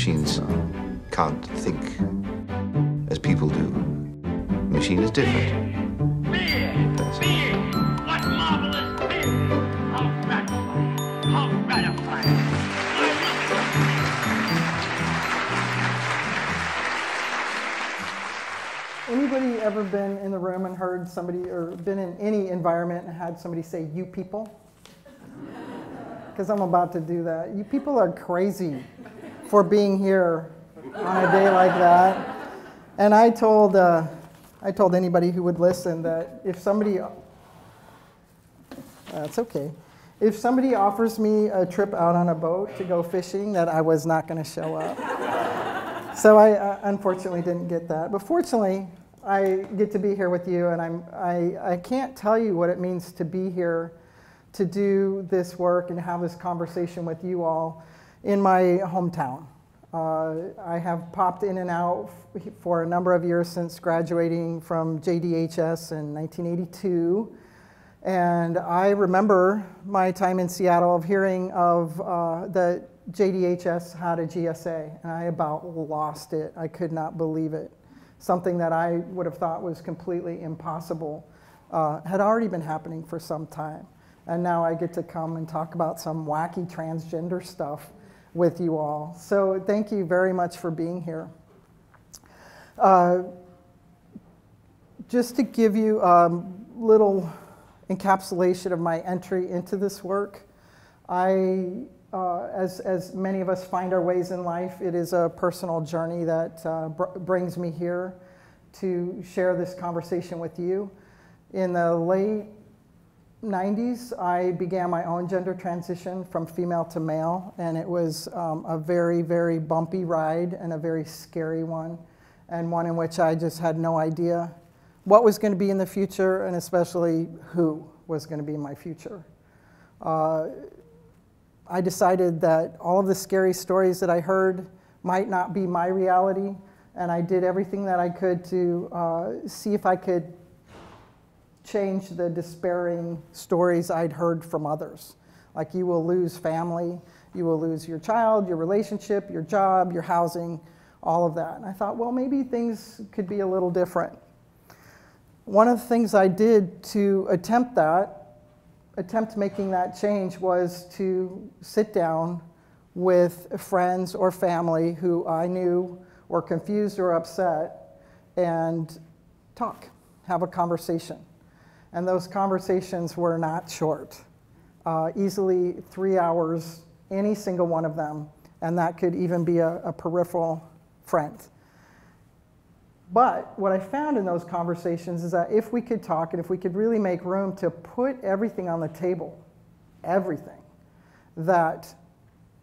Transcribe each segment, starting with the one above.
machines can't think as people do. The machine is different. That's it. What marvelous beer! Gratifying! Gratifying! Anybody ever been in the room and heard somebody, or been in any environment and had somebody say, you people? Because I'm about to do that. You people are crazy for being here on a day like that. And I told, uh, I told anybody who would listen that if somebody, that's okay. If somebody offers me a trip out on a boat to go fishing, that I was not going to show up. so I uh, unfortunately didn't get that. But fortunately, I get to be here with you, and I'm, I, I can't tell you what it means to be here to do this work and have this conversation with you all in my hometown. Uh, I have popped in and out for a number of years since graduating from JDHS in 1982. And I remember my time in Seattle of hearing of uh, that JDHS had a GSA, and I about lost it. I could not believe it. Something that I would have thought was completely impossible uh, had already been happening for some time. And now I get to come and talk about some wacky transgender stuff with you all. So thank you very much for being here. Uh, just to give you a little encapsulation of my entry into this work, I, uh, as, as many of us find our ways in life, it is a personal journey that uh, br- brings me here to share this conversation with you. In the late 90s, I began my own gender transition from female to male, and it was um, a very, very bumpy ride and a very scary one, and one in which I just had no idea what was going to be in the future, and especially who was going to be my future. Uh, I decided that all of the scary stories that I heard might not be my reality, and I did everything that I could to uh, see if I could change the despairing stories I'd heard from others. Like, you will lose family, you will lose your child, your relationship, your job, your housing, all of that. And I thought, well, maybe things could be a little different. One of the things I did to attempt that, attempt making that change, was to sit down with friends or family who I knew were confused or upset and talk, have a conversation. And those conversations were not short, uh, easily three hours, any single one of them, and that could even be a, a peripheral friend. But what I found in those conversations is that if we could talk and if we could really make room to put everything on the table, everything, that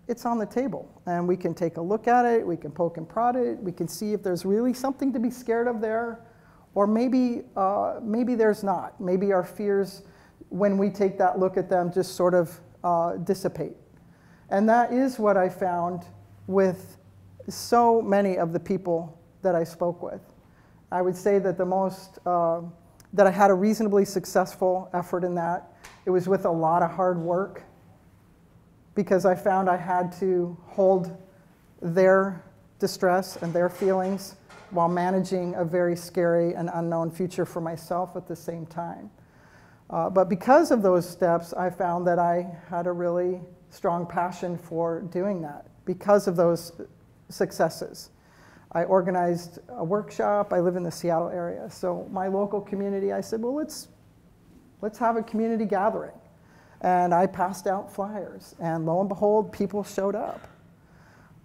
it's on the table and we can take a look at it, we can poke and prod it, we can see if there's really something to be scared of there, or maybe, uh, maybe there's not. Maybe our fears, when we take that look at them, just sort of uh, dissipate. And that is what I found with so many of the people that I spoke with. I would say that the most, uh, that I had a reasonably successful effort in that. It was with a lot of hard work because I found I had to hold their distress and their feelings while managing a very scary and unknown future for myself at the same time. Uh, but because of those steps, I found that I had a really strong passion for doing that because of those successes. I organized a workshop. I live in the Seattle area. So my local community, I said, well, let's, let's have a community gathering. And I passed out flyers. And lo and behold, people showed up.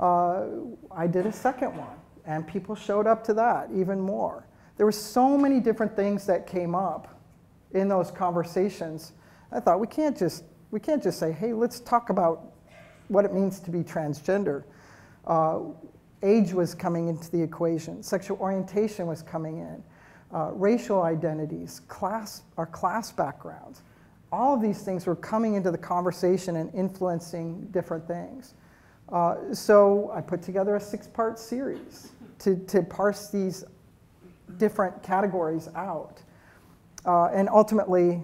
Uh, I did a second one, and people showed up to that even more. There were so many different things that came up in those conversations. I thought we can't just we can't just say, hey, let's talk about what it means to be transgender. Uh, age was coming into the equation, sexual orientation was coming in, uh, racial identities, class, our class backgrounds. All of these things were coming into the conversation and influencing different things. Uh, so I put together a six part series to, to parse these different categories out. Uh, and ultimately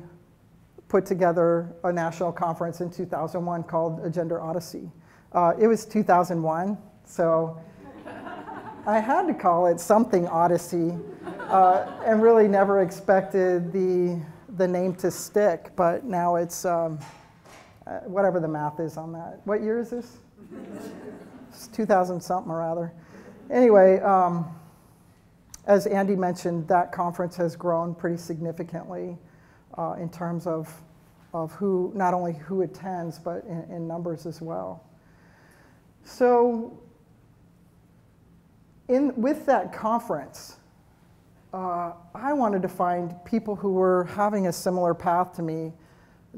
put together a national conference in 2001 called A Gender Odyssey. Uh, it was 2001, So I had to call it something Odyssey uh, and really never expected the, the name to stick, but now it's um, uh, whatever the math is on that. What year is this? It's 2000 something or other. Anyway, um, as Andy mentioned, that conference has grown pretty significantly uh, in terms of, of who, not only who attends, but in, in numbers as well. So in, with that conference, uh, I wanted to find people who were having a similar path to me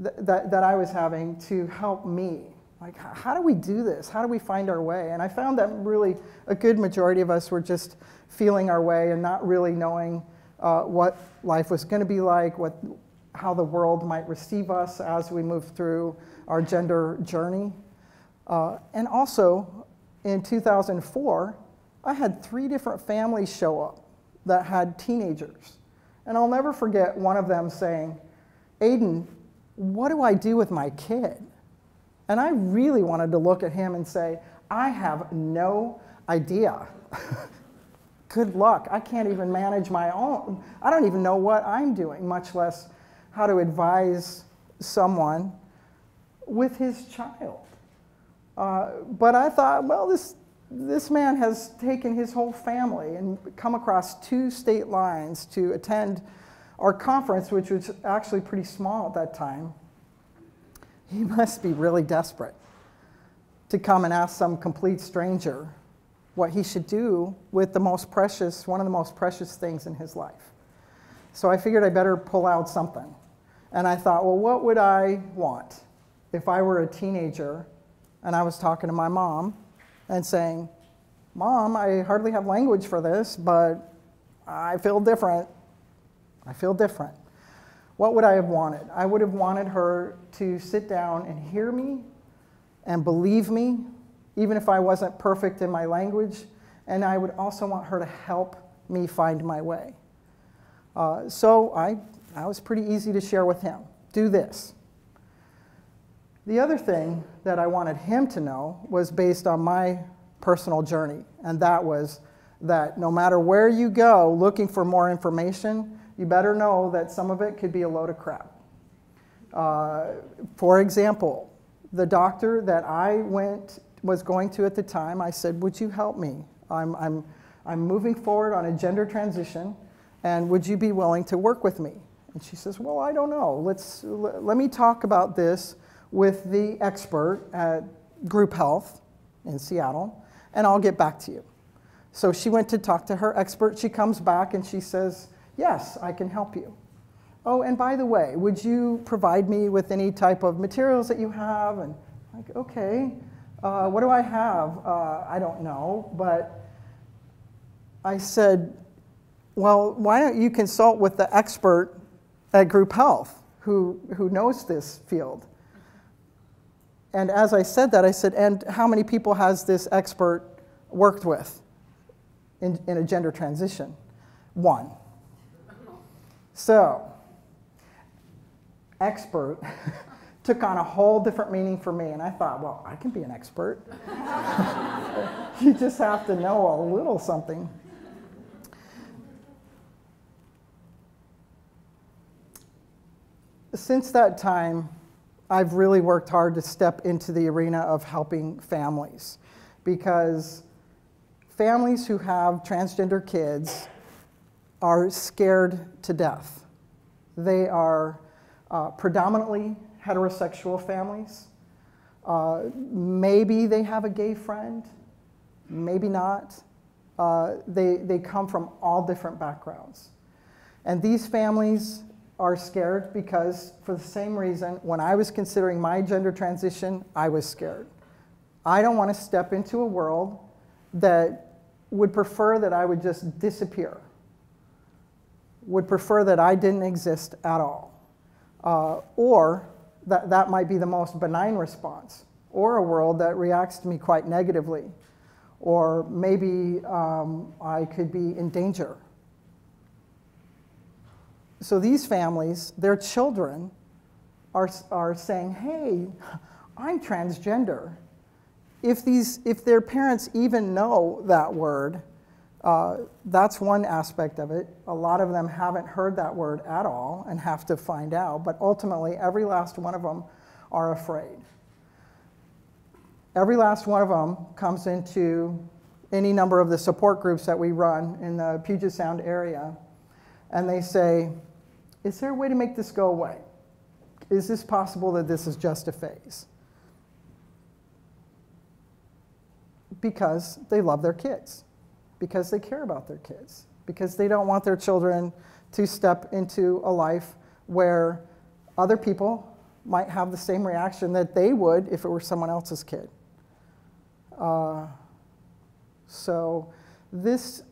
th- that, that I was having to help me. Like, how do we do this? How do we find our way? And I found that really a good majority of us were just feeling our way and not really knowing uh, what life was going to be like, what, how the world might receive us as we move through our gender journey. Uh, and also, in 2004, I had three different families show up that had teenagers. And I'll never forget one of them saying, Aidan, what do I do with my kid? And I really wanted to look at him and say, I have no idea. Good luck. I can't even manage my own. I don't even know what I'm doing, much less how to advise someone with his child. Uh, but I thought, well, this, this man has taken his whole family and come across two state lines to attend our conference, which was actually pretty small at that time. He must be really desperate to come and ask some complete stranger what he should do with the most precious, one of the most precious things in his life. So I figured I better pull out something. And I thought, well, what would I want if I were a teenager and I was talking to my mom and saying, Mom, I hardly have language for this, but I feel different. I feel different. What would I have wanted? I would have wanted her to sit down and hear me and believe me, even if I wasn't perfect in my language. And I would also want her to help me find my way. Uh, so I, I was pretty easy to share with him. Do this. The other thing that I wanted him to know was based on my personal journey, and that was that no matter where you go looking for more information, you better know that some of it could be a load of crap. Uh, for example, the doctor that I went was going to at the time, I said, "Would you help me? I'm, I'm, I'm moving forward on a gender transition, and would you be willing to work with me?" And she says, "Well, I don't know. Let's let me talk about this with the expert at Group Health in Seattle, and I'll get back to you. So she went to talk to her expert. She comes back and she says, Yes, I can help you. Oh, and by the way, would you provide me with any type of materials that you have? And like, okay, uh, what do I have? Uh, I don't know, but I said, well, why don't you consult with the expert at Group Health who, who knows this field? And as I said that, I said, and how many people has this expert worked with in, in a gender transition? One. So, expert took on a whole different meaning for me. And I thought, well, I can be an expert. you just have to know a little something. Since that time, I've really worked hard to step into the arena of helping families because families who have transgender kids are scared to death. They are uh, predominantly heterosexual families. Uh, maybe they have a gay friend, maybe not. Uh, they, they come from all different backgrounds. And these families are scared because, for the same reason, when I was considering my gender transition, I was scared. I don't want to step into a world that would prefer that I would just disappear, would prefer that I didn't exist at all. Uh, or that, that might be the most benign response, or a world that reacts to me quite negatively, or maybe um, I could be in danger so these families, their children are, are saying, hey, I'm transgender. if, these, if their parents even know that word, uh, that's one aspect of it. A lot of them haven't heard that word at all and have to find out, but ultimately, every last one of them are afraid. Every last one of them comes into any number of the support groups that we run in the Puget Sound area, and they say, Is there a way to make this go away? Is this possible that this is just a phase? Because they love their kids, because they care about their kids, because they don't want their children to step into a life where other people might have the same reaction that they would if it were someone else's kid. Uh, so this,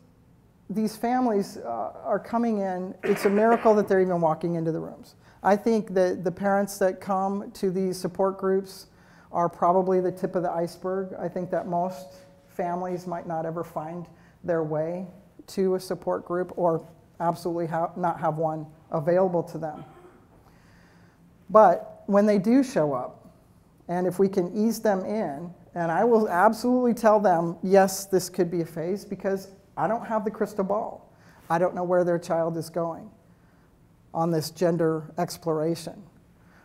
these families uh, are coming in. It's a miracle that they're even walking into the rooms. I think that the parents that come to these support groups are probably the tip of the iceberg. I think that most families might not ever find their way to a support group or absolutely not have one available to them. But when they do show up, and if we can ease them in, and I will absolutely tell them, yes, this could be a phase because I don't have the crystal ball. I don't know where their child is going on this gender exploration.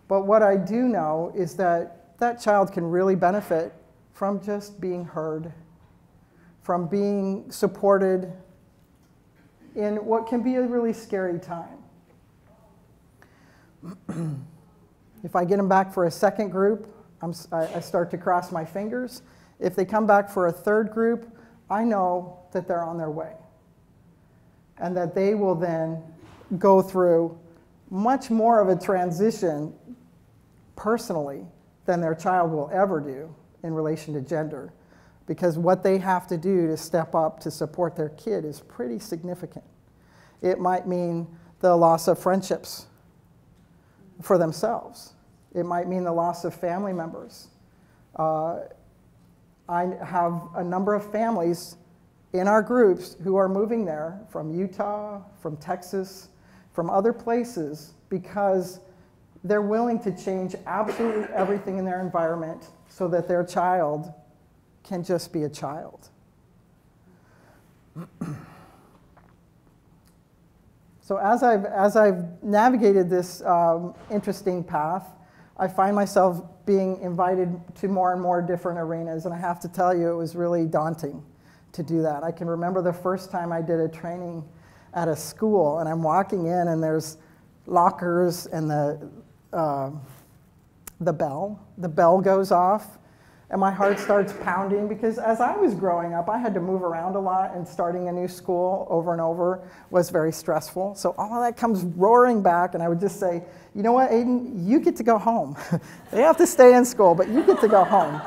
But what I do know is that that child can really benefit from just being heard, from being supported in what can be a really scary time. if I get them back for a second group, I'm, I start to cross my fingers. If they come back for a third group, I know that they're on their way. And that they will then go through much more of a transition personally than their child will ever do in relation to gender. Because what they have to do to step up to support their kid is pretty significant. It might mean the loss of friendships for themselves. It might mean the loss of family members. Uh, I have a number of families in our groups who are moving there from Utah, from Texas, from other places because they're willing to change absolutely everything in their environment so that their child can just be a child. so as I've, as I've navigated this um, interesting path, I find myself being invited to more and more different arenas, and I have to tell you, it was really daunting to do that. I can remember the first time I did a training at a school, and I'm walking in, and there's lockers, and the uh, the bell, the bell goes off, and my heart starts pounding because as I was growing up, I had to move around a lot, and starting a new school over and over was very stressful. So all of that comes roaring back, and I would just say, you know what, Aidan, you get to go home. they have to stay in school, but you get to go home.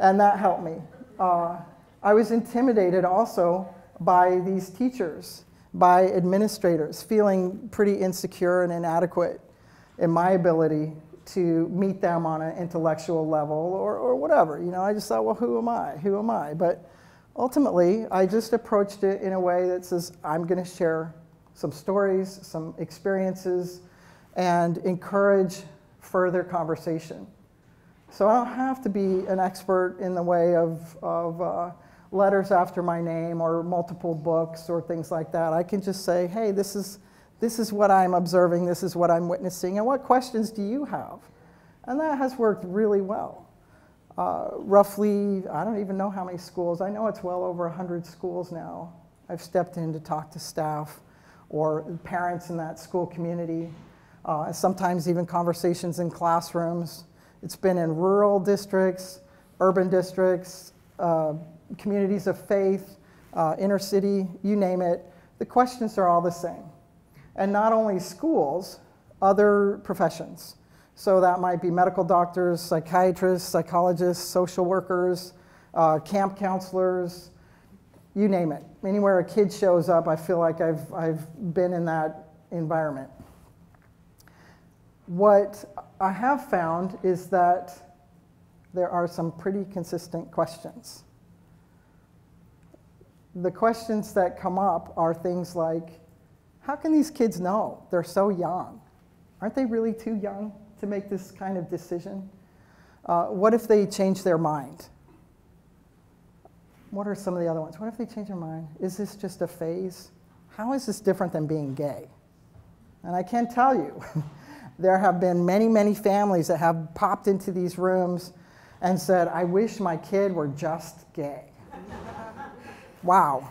And that helped me. Uh, I was intimidated also by these teachers, by administrators, feeling pretty insecure and inadequate in my ability to meet them on an intellectual level or, or whatever. You know, I just thought, well, who am I? Who am I? But ultimately, I just approached it in a way that says, I'm going to share some stories, some experiences, and encourage further conversation. So I don't have to be an expert in the way of, of uh, letters after my name or multiple books or things like that. I can just say, hey, this is this is what I'm observing, this is what I'm witnessing, and what questions do you have? And that has worked really well. Uh, roughly, I don't even know how many schools, I know it's well over 100 schools now. I've stepped in to talk to staff or parents in that school community, uh, sometimes even conversations in classrooms. It's been in rural districts, urban districts, uh, communities of faith, uh, inner city, you name it. The questions are all the same and not only schools, other professions. So that might be medical doctors, psychiatrists, psychologists, social workers, uh, camp counselors, you name it. Anywhere a kid shows up, I feel like I've, I've been in that environment. What I have found is that there are some pretty consistent questions. The questions that come up are things like how can these kids know? They're so young. Aren't they really too young to make this kind of decision? Uh, what if they change their mind? what are some of the other ones? What if they change their mind? Is this just a phase? How is this different than being gay? And I can tell you, there have been many, many families that have popped into these rooms and said, I wish my kid were just gay. wow.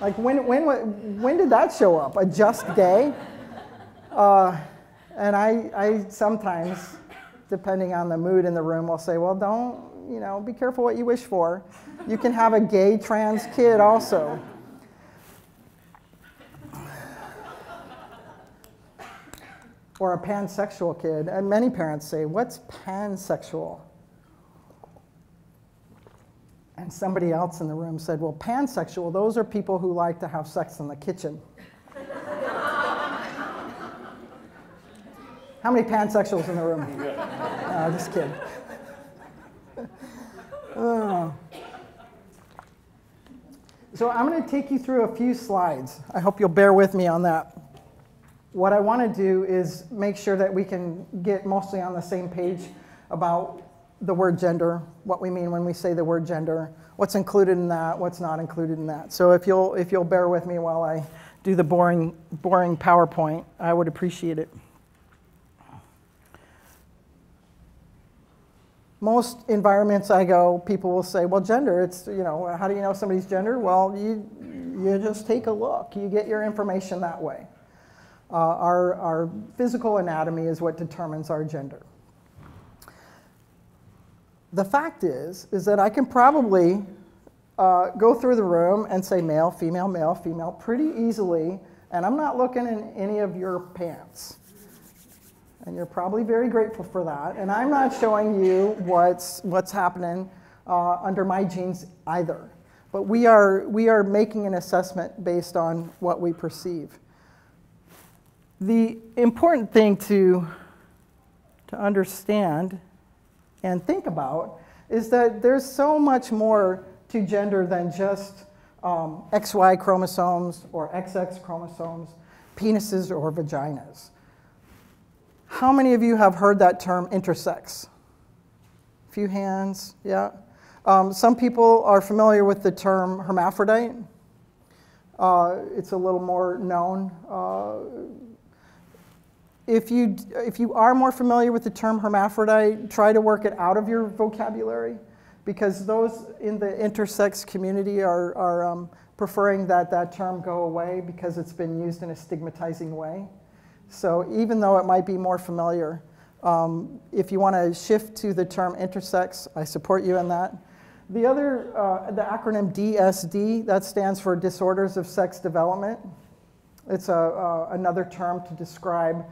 Like, when, when, when did that show up? A just gay? Uh, and I, I sometimes, depending on the mood in the room, will say, well, don't, you know, be careful what you wish for. You can have a gay trans kid also. Or a pansexual kid. And many parents say, what's pansexual? And somebody else in the room said, well, pansexual, those are people who like to have sex in the kitchen. How many pansexuals in the room? Uh, just kidding. Uh. So I'm going to take you through a few slides. I hope you'll bear with me on that. What I want to do is make sure that we can get mostly on the same page about the word gender, what we mean when we say the word gender, what's included in that, what's not included in that. So if you'll, if you'll bear with me while I do the boring, boring PowerPoint, I would appreciate it. most environments I go, people will say, well, gender, it's, you know, how do you know somebody's gender? Well, you, you just take a look. You get your information that way. Uh, our, our physical anatomy is what determines our gender. The fact is, is that I can probably uh, go through the room and say male, female, male, female pretty easily, and I'm not looking in any of your pants. And you're probably very grateful for that. And I'm not showing you what's, what's happening uh, under my jeans either. But we are, we are making an assessment based on what we perceive. The important thing to, to understand and think about is that there's so much more to gender than just um, XY chromosomes or XX chromosomes, penises or vaginas. How many of you have heard that term intersex? A few hands, yeah. Um, some people are familiar with the term hermaphrodite. Uh, it's a little more known. Uh, if, you, if you are more familiar with the term hermaphrodite, try to work it out of your vocabulary because those in the intersex community are, are um, preferring that that term go away because it's been used in a stigmatizing way. So even though it might be more familiar, um, if you want to shift to the term intersex, I support you in that. The other, uh, the acronym DSD, that stands for Disorders of Sex Development. It's a, uh, another term to describe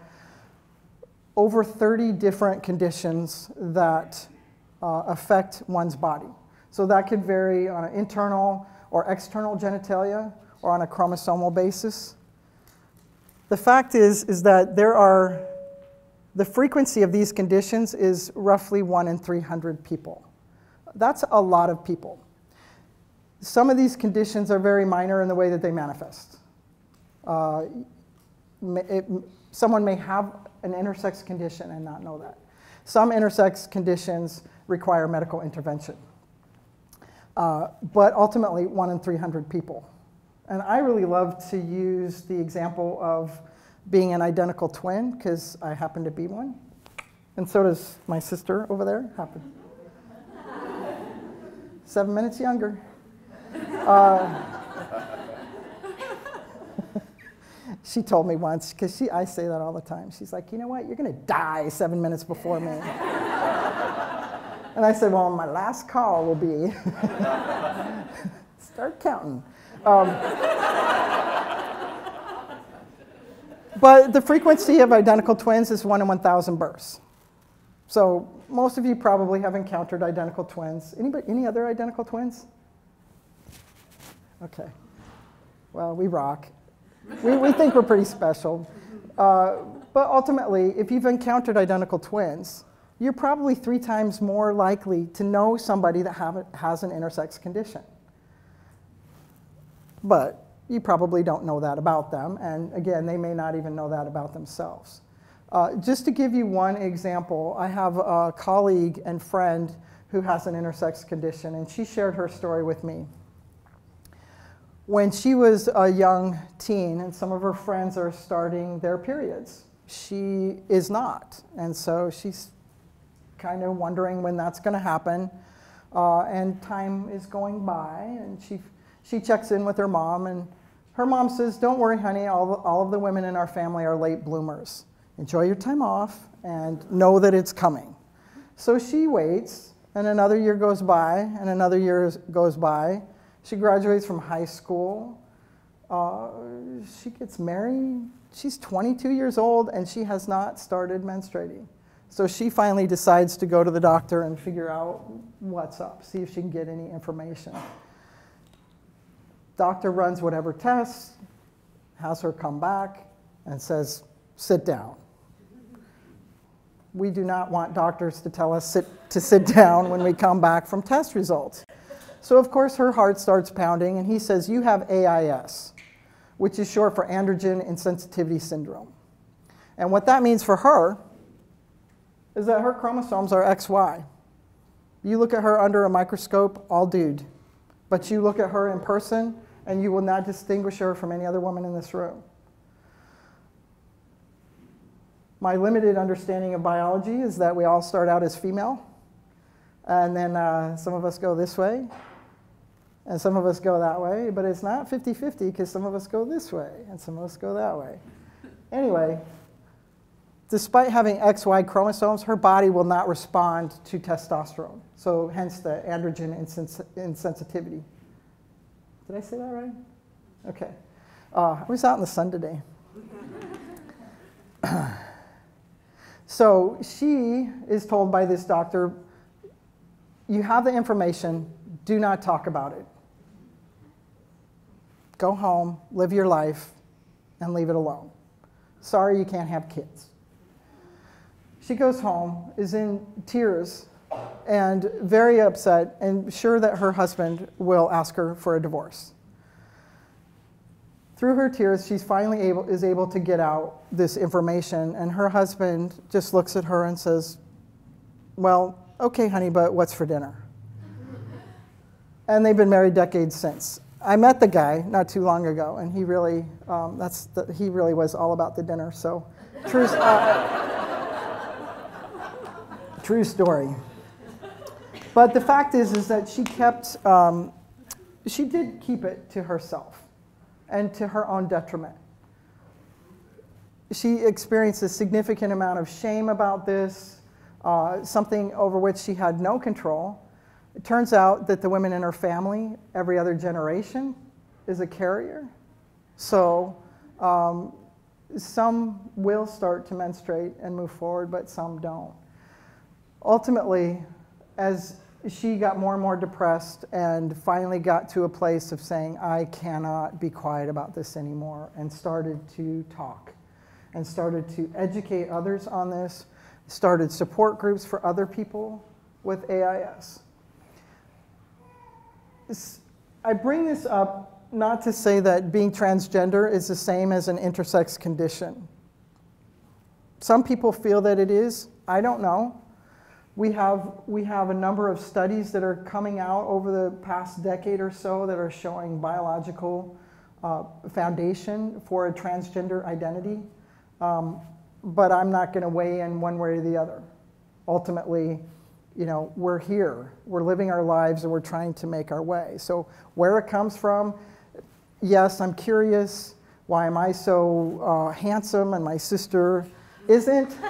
over 30 different conditions that uh, affect one's body. So that could vary on an internal or external genitalia or on a chromosomal basis. The fact is, is that there are, the frequency of these conditions is roughly one in 300 people. That's a lot of people. Some of these conditions are very minor in the way that they manifest. Uh, it, someone may have an intersex condition and not know that. Some intersex conditions require medical intervention. Uh, but ultimately, one in 300 people. And I really love to use the example of being an identical twin, because I happen to be one. And so does my sister over there, happen. Seven minutes younger. Uh, she told me once, because she I say that all the time. She's like, you know what? You're going to die seven minutes before me. and I said, well, my last call will be start counting. Um, but the frequency of identical twins is 1 in 1,000 births. So most of you probably have encountered identical twins. Anybody, any other identical twins? Okay. Well, we rock. We, we think we're pretty special. Uh, but ultimately, if you've encountered identical twins, you're probably three times more likely to know somebody that have, has an intersex condition. But you probably don't know that about them, and again, they may not even know that about themselves. Uh, just to give you one example, I have a colleague and friend who has an intersex condition, and she shared her story with me. When she was a young teen, and some of her friends are starting their periods, she is not. And so she's kind of wondering when that's going to happen. Uh, and time is going by, and she, she checks in with her mom, and her mom says, Don't worry, honey, all, all of the women in our family are late bloomers. Enjoy your time off and know that it's coming. So she waits, and another year goes by, and another year goes by. She graduates from high school. Uh, she gets married. She's 22 years old, and she has not started menstruating. So she finally decides to go to the doctor and figure out what's up, see if she can get any information. Doctor runs whatever tests, has her come back, and says, sit down. We do not want doctors to tell us sit, to sit down when we come back from test results. So, of course, her heart starts pounding, and he says, You have AIS, which is short for androgen insensitivity syndrome. And what that means for her is that her chromosomes are XY. You look at her under a microscope, all dude. But you look at her in person, and you will not distinguish her from any other woman in this room. My limited understanding of biology is that we all start out as female, and then uh, some of us go this way, and some of us go that way, but it's not 50 50 because some of us go this way, and some of us go that way. Anyway, despite having XY chromosomes, her body will not respond to testosterone. So, hence the androgen insens- insensitivity. Did I say that right? Okay. Uh, I was out in the sun today. so, she is told by this doctor you have the information, do not talk about it. Go home, live your life, and leave it alone. Sorry you can't have kids. She goes home, is in tears, and very upset, and sure that her husband will ask her for a divorce. Through her tears, she's finally able, is able to get out this information, and her husband just looks at her and says, Well, okay, honey, but what's for dinner? and they've been married decades since. I met the guy not too long ago, and he really, um, that's the, he really was all about the dinner. So, true. Uh, True story. But the fact is, is that she kept, um, she did keep it to herself and to her own detriment. She experienced a significant amount of shame about this, uh, something over which she had no control. It turns out that the women in her family, every other generation, is a carrier. So um, some will start to menstruate and move forward, but some don't ultimately, as she got more and more depressed and finally got to a place of saying, I cannot be quiet about this anymore, and started to talk and started to educate others on this, started support groups for other people with AIS. I bring this up not to say that being transgender is the same as an intersex condition. Some people feel that it is. I don't know. We have, we have a number of studies that are coming out over the past decade or so that are showing biological uh, foundation for a transgender identity. Um, but I'm not going to weigh in one way or the other. Ultimately, you know, we're here, we're living our lives, and we're trying to make our way. So, where it comes from, yes, I'm curious. Why am I so uh, handsome and my sister isn't?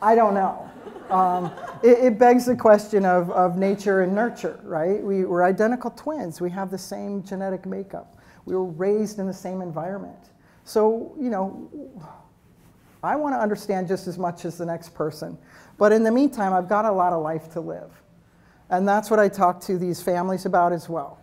I don't know. Um, it, it, begs the question of, of nature and nurture, right? We, we're identical twins. We have the same genetic makeup. We were raised in the same environment. So, you know, I want to understand just as much as the next person. But in the meantime, I've got a lot of life to live. And that's what I talk to these families about as well.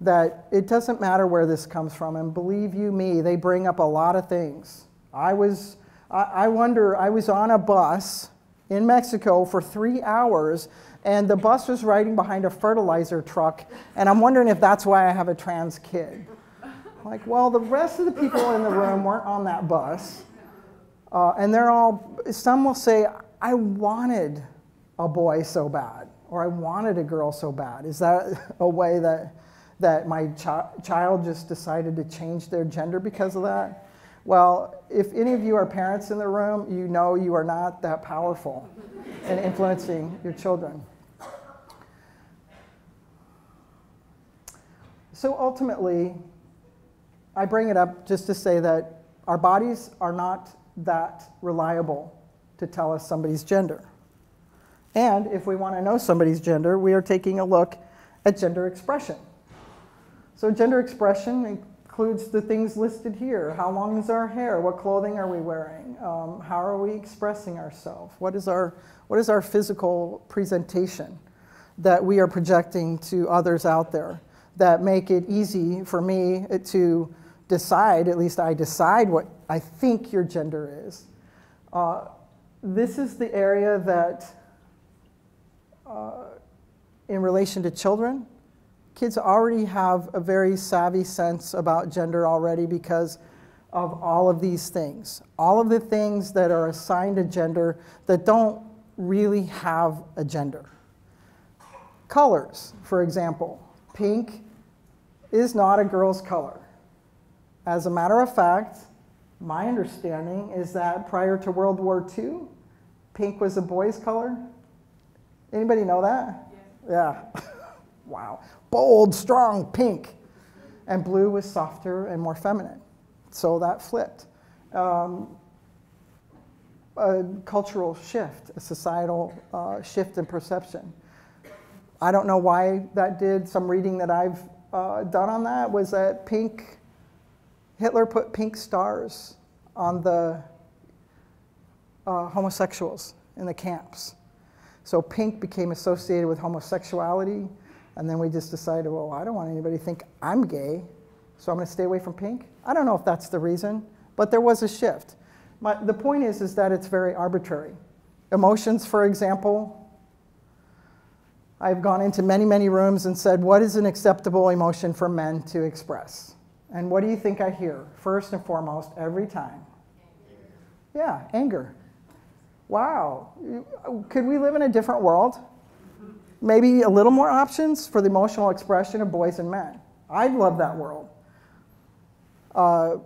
That it doesn't matter where this comes from. And believe you me, they bring up a lot of things. I was I wonder, I was on a bus in Mexico for three hours, and the bus was riding behind a fertilizer truck, and I'm wondering if that's why I have a trans kid. Like, well, the rest of the people in the room weren't on that bus. Uh, and they're all, some will say, I wanted a boy so bad, or I wanted a girl so bad? Is that a way that, that my chi- child just decided to change their gender because of that? Well, if any of you are parents in the room, you know you are not that powerful in influencing your children. So ultimately, I bring it up just to say that our bodies are not that reliable to tell us somebody's gender. And if we want to know somebody's gender, we are taking a look at gender expression. So, gender expression includes the things listed here. How long is our hair? What clothing are we wearing? Um, how are we expressing ourselves? What is our, what is our physical presentation that we are projecting to others out there that make it easy for me to decide, at least I decide what I think your gender is? Uh, this is the area that uh, in relation to children, kids already have a very savvy sense about gender already because of all of these things. All of the things that are assigned a gender that don't really have a gender. Colors, for example. Pink is not a girl's color. As a matter of fact, my understanding is that prior to World War II, pink was a boy's color Anybody know that? Yeah. yeah. wow. Bold, strong, pink. And blue was softer and more feminine. So that flipped. Um, a cultural shift, a societal uh, shift in perception. I don't know why that did. Some reading that I've uh, done on that was that pink, Hitler put pink stars on the uh, homosexuals in the camps. So pink became associated with homosexuality, and then we just decided, well, I don't want anybody to think I'm gay, so I'm going to stay away from pink. I don't know if that's the reason, but there was a shift. My, the point is, is that it's very arbitrary. Emotions, for example, I've gone into many, many rooms and said, what is an acceptable emotion for men to express? And what do you think I hear? First and foremost, every time. Anger. Yeah, anger wow, could we live in a different world? Maybe a little more options for the emotional expression of boys and men. I'd love that world. Uh,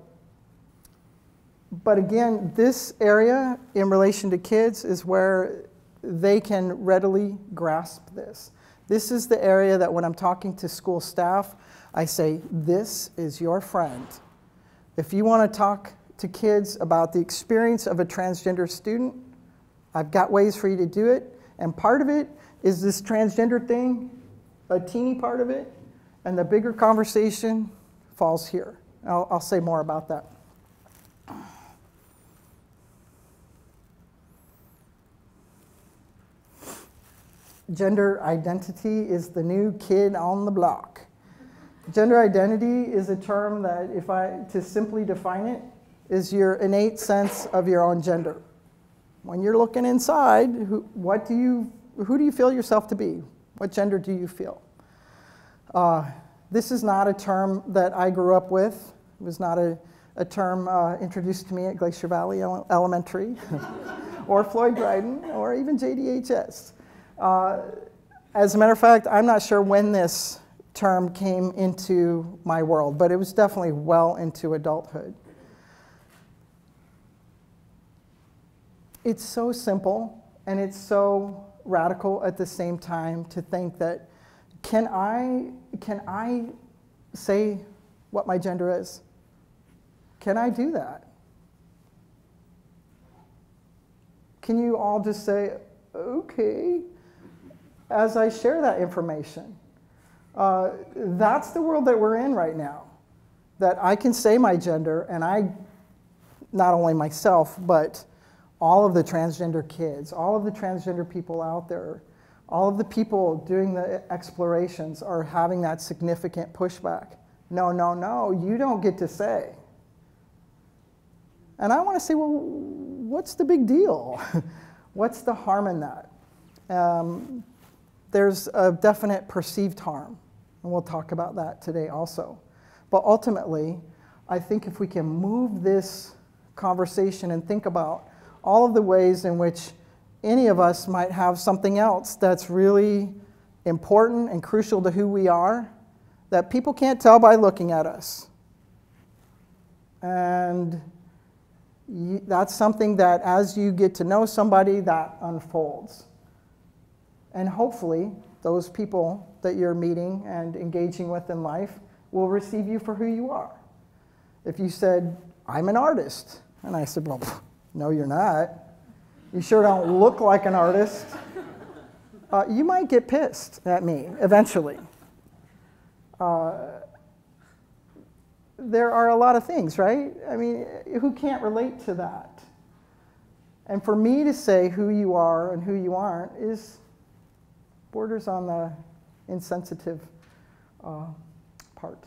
but again, this area in relation to kids is where they can readily grasp this. This is the area that when I'm talking to school staff, I say, This is your friend. If you want to talk to kids about the experience of a transgender student, I've got ways for you to do it. And part of it is this transgender thing, a teeny part of it. And the bigger conversation falls here. I'll, I'll say more about that. Gender identity is the new kid on the block. Gender identity is a term that, if I to simply define it, is your innate sense of your own gender when you're looking inside, who, what do you, who do you feel yourself to be? What gender do you feel? Uh, this is not a term that I grew up with. It was not a, a term uh, introduced to me at Glacier Valley Elementary or Floyd Dryden or even JDHS. Uh, as a matter of fact, I'm not sure when this term came into my world, but it was definitely well into adulthood. It's so simple and it's so radical at the same time to think that can I, can I say what my gender is? Can I do that? Can you all just say, okay, as I share that information? Uh, that's the world that we're in right now. That I can say my gender, and I, not only myself, but all of the transgender kids, all of the transgender people out there, all of the people doing the explorations are having that significant pushback. No, no, no, you don't get to say. And I want to say, well, what's the big deal? what's the harm in that? Um, there's a definite perceived harm, and we'll talk about that today also. But ultimately, I think if we can move this conversation and think about all of the ways in which any of us might have something else that's really important and crucial to who we are that people can't tell by looking at us. And that's something that as you get to know somebody, that unfolds. And hopefully, those people that you're meeting and engaging with in life will receive you for who you are. If you said, I'm an artist, and I said, Well, no, you're not. You sure don't look like an artist. Uh, you might get pissed at me eventually. Uh, there are a lot of things, right? I mean, who can't relate to that? And for me to say who you are and who you aren't is borders on the insensitive uh, part.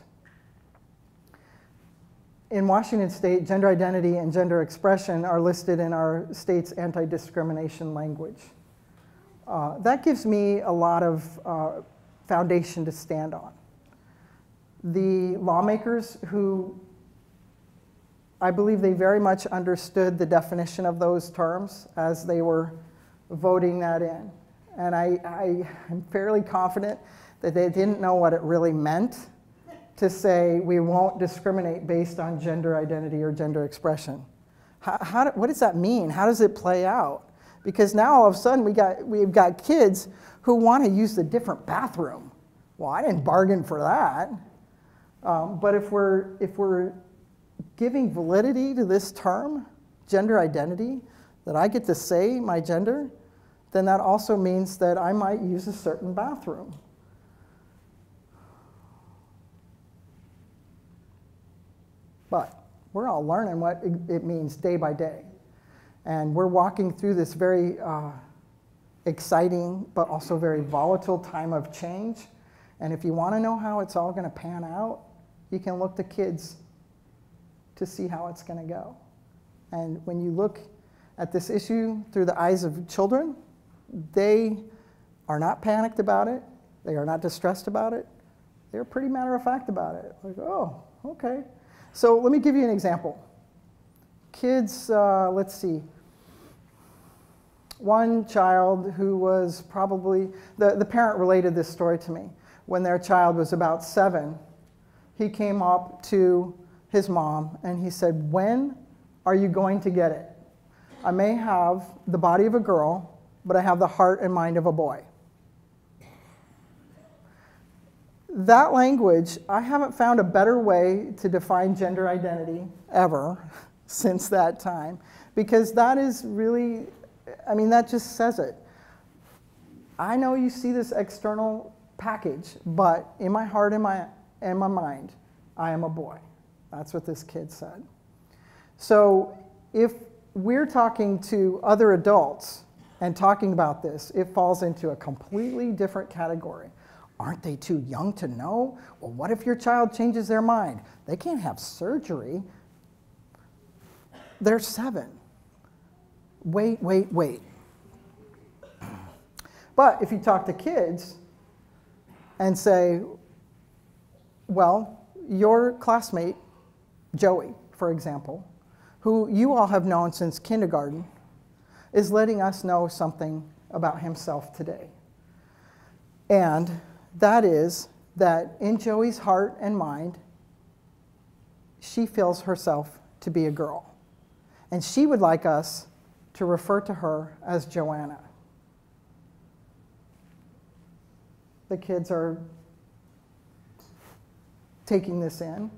In Washington state, gender identity and gender expression are listed in our state's anti discrimination language. Uh, that gives me a lot of uh, foundation to stand on. The lawmakers who I believe they very much understood the definition of those terms as they were voting that in. And I, I am fairly confident that they didn't know what it really meant to say we won't discriminate based on gender identity or gender expression. How, how, what does that mean? How does it play out? Because now all of a sudden we got, we've got kids who want to use the different bathroom. Well, I didn't bargain for that. Um, but if we're, if we're giving validity to this term, gender identity, that I get to say my gender, then that also means that I might use a certain bathroom. But we're all learning what it means day by day. And we're walking through this very uh, exciting but also very volatile time of change. And if you want to know how it's all going to pan out, you can look to kids to see how it's going to go. And when you look at this issue through the eyes of children, they are not panicked about it. They are not distressed about it. They're pretty matter of fact about it. Like, oh, okay. So let me give you an example. Kids, uh, let's see. One child who was probably, the, the parent related this story to me. When their child was about seven, he came up to his mom and he said, When are you going to get it? I may have the body of a girl, but I have the heart and mind of a boy. That language, I haven't found a better way to define gender identity ever since that time, because that is really, I mean, that just says it. I know you see this external package, but in my heart and my, and my mind, I am a boy. That's what this kid said. So if we're talking to other adults and talking about this, it falls into a completely different category. Aren't they too young to know? Well, what if your child changes their mind? They can't have surgery. They're seven. Wait, wait, wait. But if you talk to kids and say, well, your classmate, Joey, for example, who you all have known since kindergarten, is letting us know something about himself today. And that is that in Joey's heart and mind, she feels herself to be a girl. And she would like us to refer to her as Joanna. The kids are taking this in.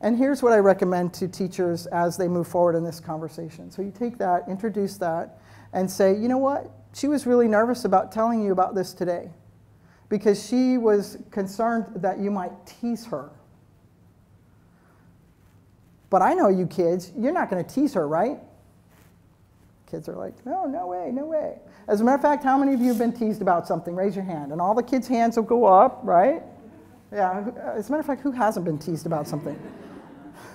And here's what I recommend to teachers as they move forward in this conversation. So you take that, introduce that, and say, you know what? She was really nervous about telling you about this today because she was concerned that you might tease her. But I know you kids, you're not going to tease her, right? Kids are like, no, no way, no way. As a matter of fact, how many of you have been teased about something? Raise your hand. And all the kids' hands will go up, right? Yeah, uh, as a matter of fact, who hasn't been teased about something?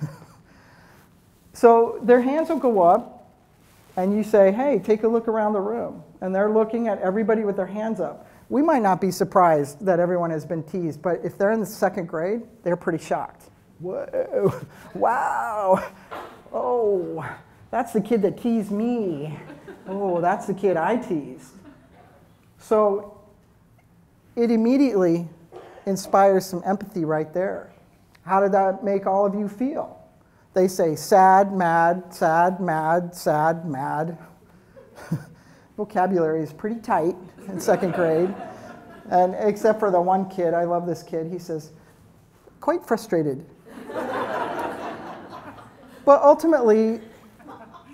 so their hands will go up, and you say, hey, take a look around the room. And they're looking at everybody with their hands up we might not be surprised that everyone has been teased, but if they're in the second grade, they're pretty shocked. Whoa, wow, oh, that's the kid that teased me. oh, that's the kid I teased. So it immediately inspires some empathy right there. How did that make all of you feel? They say sad, mad, sad, mad, sad, mad. Vocabulary is pretty tight in second grade. And except for the one kid, I love this kid, he says, quite frustrated. but ultimately,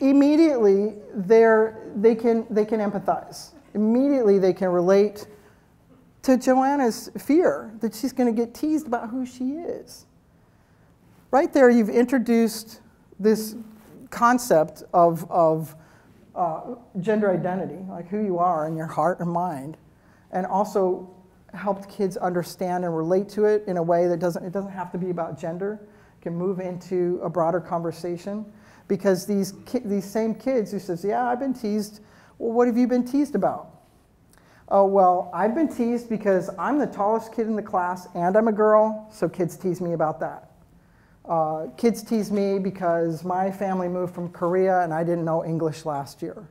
immediately they're, they, can, they can empathize. Immediately they can relate to Joanna's fear that she's going to get teased about who she is. Right there, you've introduced this concept of, of uh, gender identity, like who you are in your heart and mind, and also helped kids understand and relate to it in a way that doesn't, it doesn't have to be about gender. Can move into a broader conversation because these, these same kids who says, yeah, I've been teased, well, what have you been teased about? Oh, well, I've been teased because I'm the tallest kid in the class and I'm a girl, so kids tease me about that. Uh, kids tease me because my family moved from Korea and I didn't know English last year.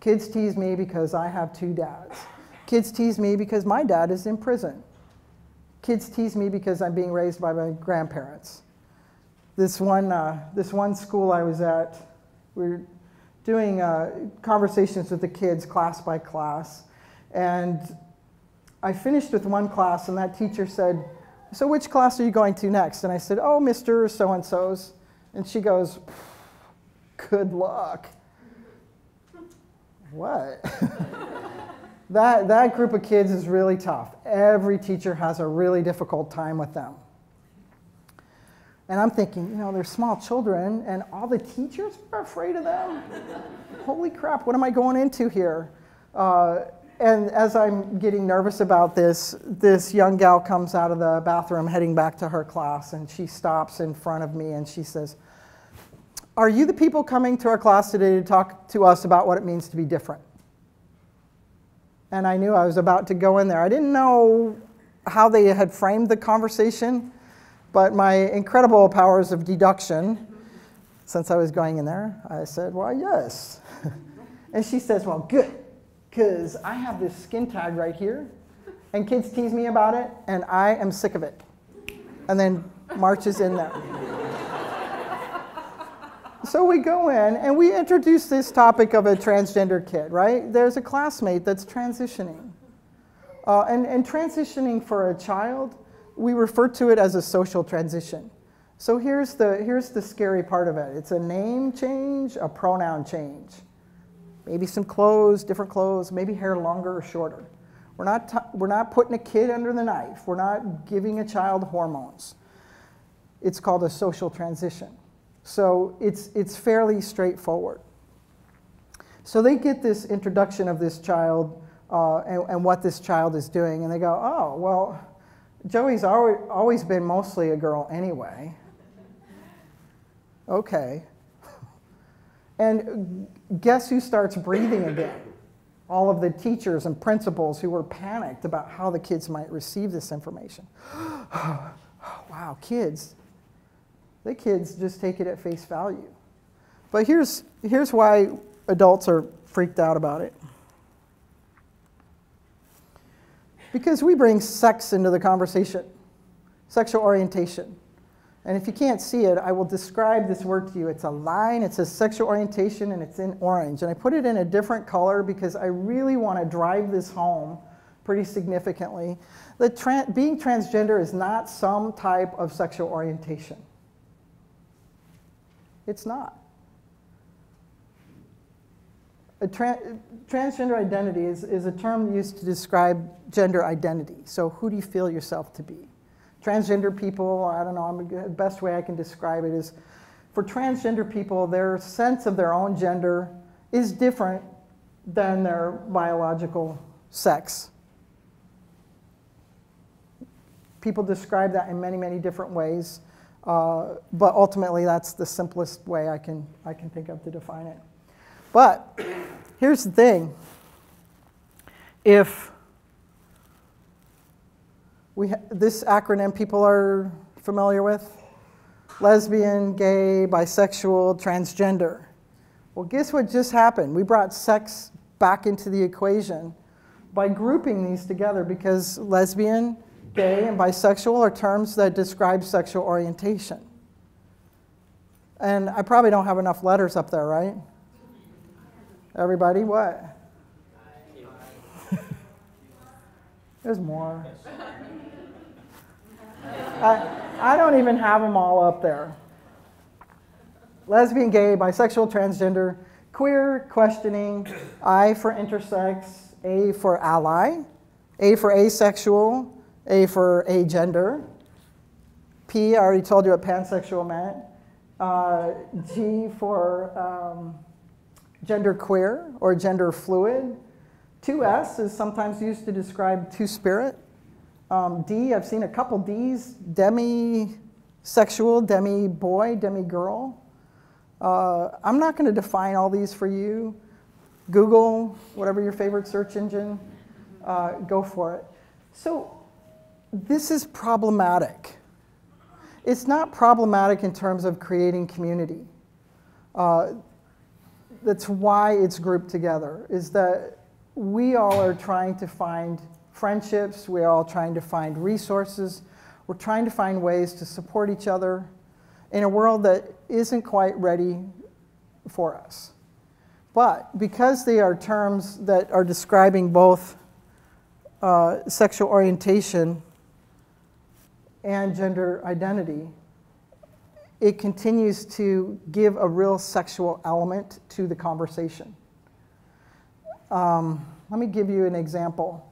Kids tease me because I have two dads. Kids tease me because my dad is in prison. Kids tease me because I'm being raised by my grandparents. This one, uh, this one school I was at, we were doing uh, conversations with the kids class by class. And I finished with one class, and that teacher said, So, which class are you going to next? And I said, Oh, Mr. So and so's. And she goes, Good luck. What? that, that group of kids is really tough. Every teacher has a really difficult time with them. And I'm thinking, you know, they're small children, and all the teachers are afraid of them. Holy crap, what am I going into here? Uh, and as I'm getting nervous about this, this young gal comes out of the bathroom heading back to her class, and she stops in front of me and she says, Are you the people coming to our class today to talk to us about what it means to be different? And I knew I was about to go in there. I didn't know how they had framed the conversation, but my incredible powers of deduction, since I was going in there, I said, Well, yes. and she says, Well, good because I have this skin tag right here, and kids tease me about it, and I am sick of it. And then marches in there. so we go in and we introduce this topic of a transgender kid, right? There's a classmate that's transitioning. Uh, and, and transitioning for a child, we refer to it as a social transition. So here's the, here's the scary part of it it's a name change, a pronoun change maybe some clothes, different clothes, maybe hair longer or shorter. We're not, we're not putting a kid under the knife. We're not giving a child hormones. It's called a social transition. So it's, it's fairly straightforward. So they get this introduction of this child uh, and, and what this child is doing, and they go, oh, well, Joey's always been mostly a girl anyway. Okay. And guess who starts breathing again? All of the teachers and principals who were panicked about how the kids might receive this information. wow, kids. The kids just take it at face value. But here's, here's why adults are freaked out about it. Because we bring sex into the conversation, sexual orientation. And if you can't see it, I will describe this word to you. It's a line, it says sexual orientation, and it's in orange. And I put it in a different color because I really want to drive this home pretty significantly. That tra- being transgender is not some type of sexual orientation. It's not. Transgender identity is, is a term used to describe gender identity. So, who do you feel yourself to be? Transgender people, I don't know, the best way I can describe it is for transgender people, their sense of their own gender is different than their biological sex. People describe that in many, many different ways, uh, but ultimately that's the simplest way I can, I can think of to define it. But here's the thing if we this acronym people are familiar with lesbian, gay, bisexual, transgender. Well, guess what just happened? We brought sex back into the equation by grouping these together because lesbian, gay, and bisexual are terms that describe sexual orientation. And I probably don't have enough letters up there, right? Everybody, what? There's more. I, I don't even have them all up there. Lesbian, gay, bisexual, transgender, queer, questioning, I for intersex, A for ally, A for asexual, A for agender, P, I already told you what pansexual meant, uh, G for um, gender queer or gender fluid. 2S is sometimes used to describe two spirit. Um, D, I've seen a couple Ds, demisexual, demi boy, demi girl. Uh, I'm not going to define all these for you. Google, whatever your favorite search engine, uh, go for it. So, this is problematic. It's not problematic in terms of creating community. Uh, that's why it's grouped together, is that we all are trying to find friendships, we're all trying to find resources, we're trying to find ways to support each other in a world that isn't quite ready for us. But because they are terms that are describing both uh, sexual orientation and gender identity, it continues to give a real sexual element to the conversation. Um, let me give you an example.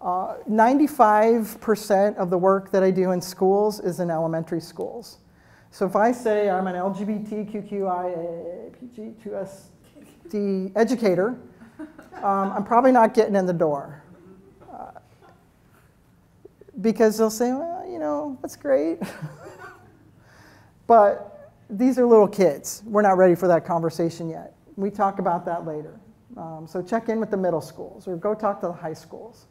95% uh, of the work that I do in schools is in elementary schools. So if I say I'm an LGBTQIA2SD educator, um, I'm probably not getting in the door. Uh, because they'll say, well, you know, that's great. but these are little kids. We're not ready for that conversation yet. We talk about that later. Um, so check in with the middle schools or go talk to the high schools.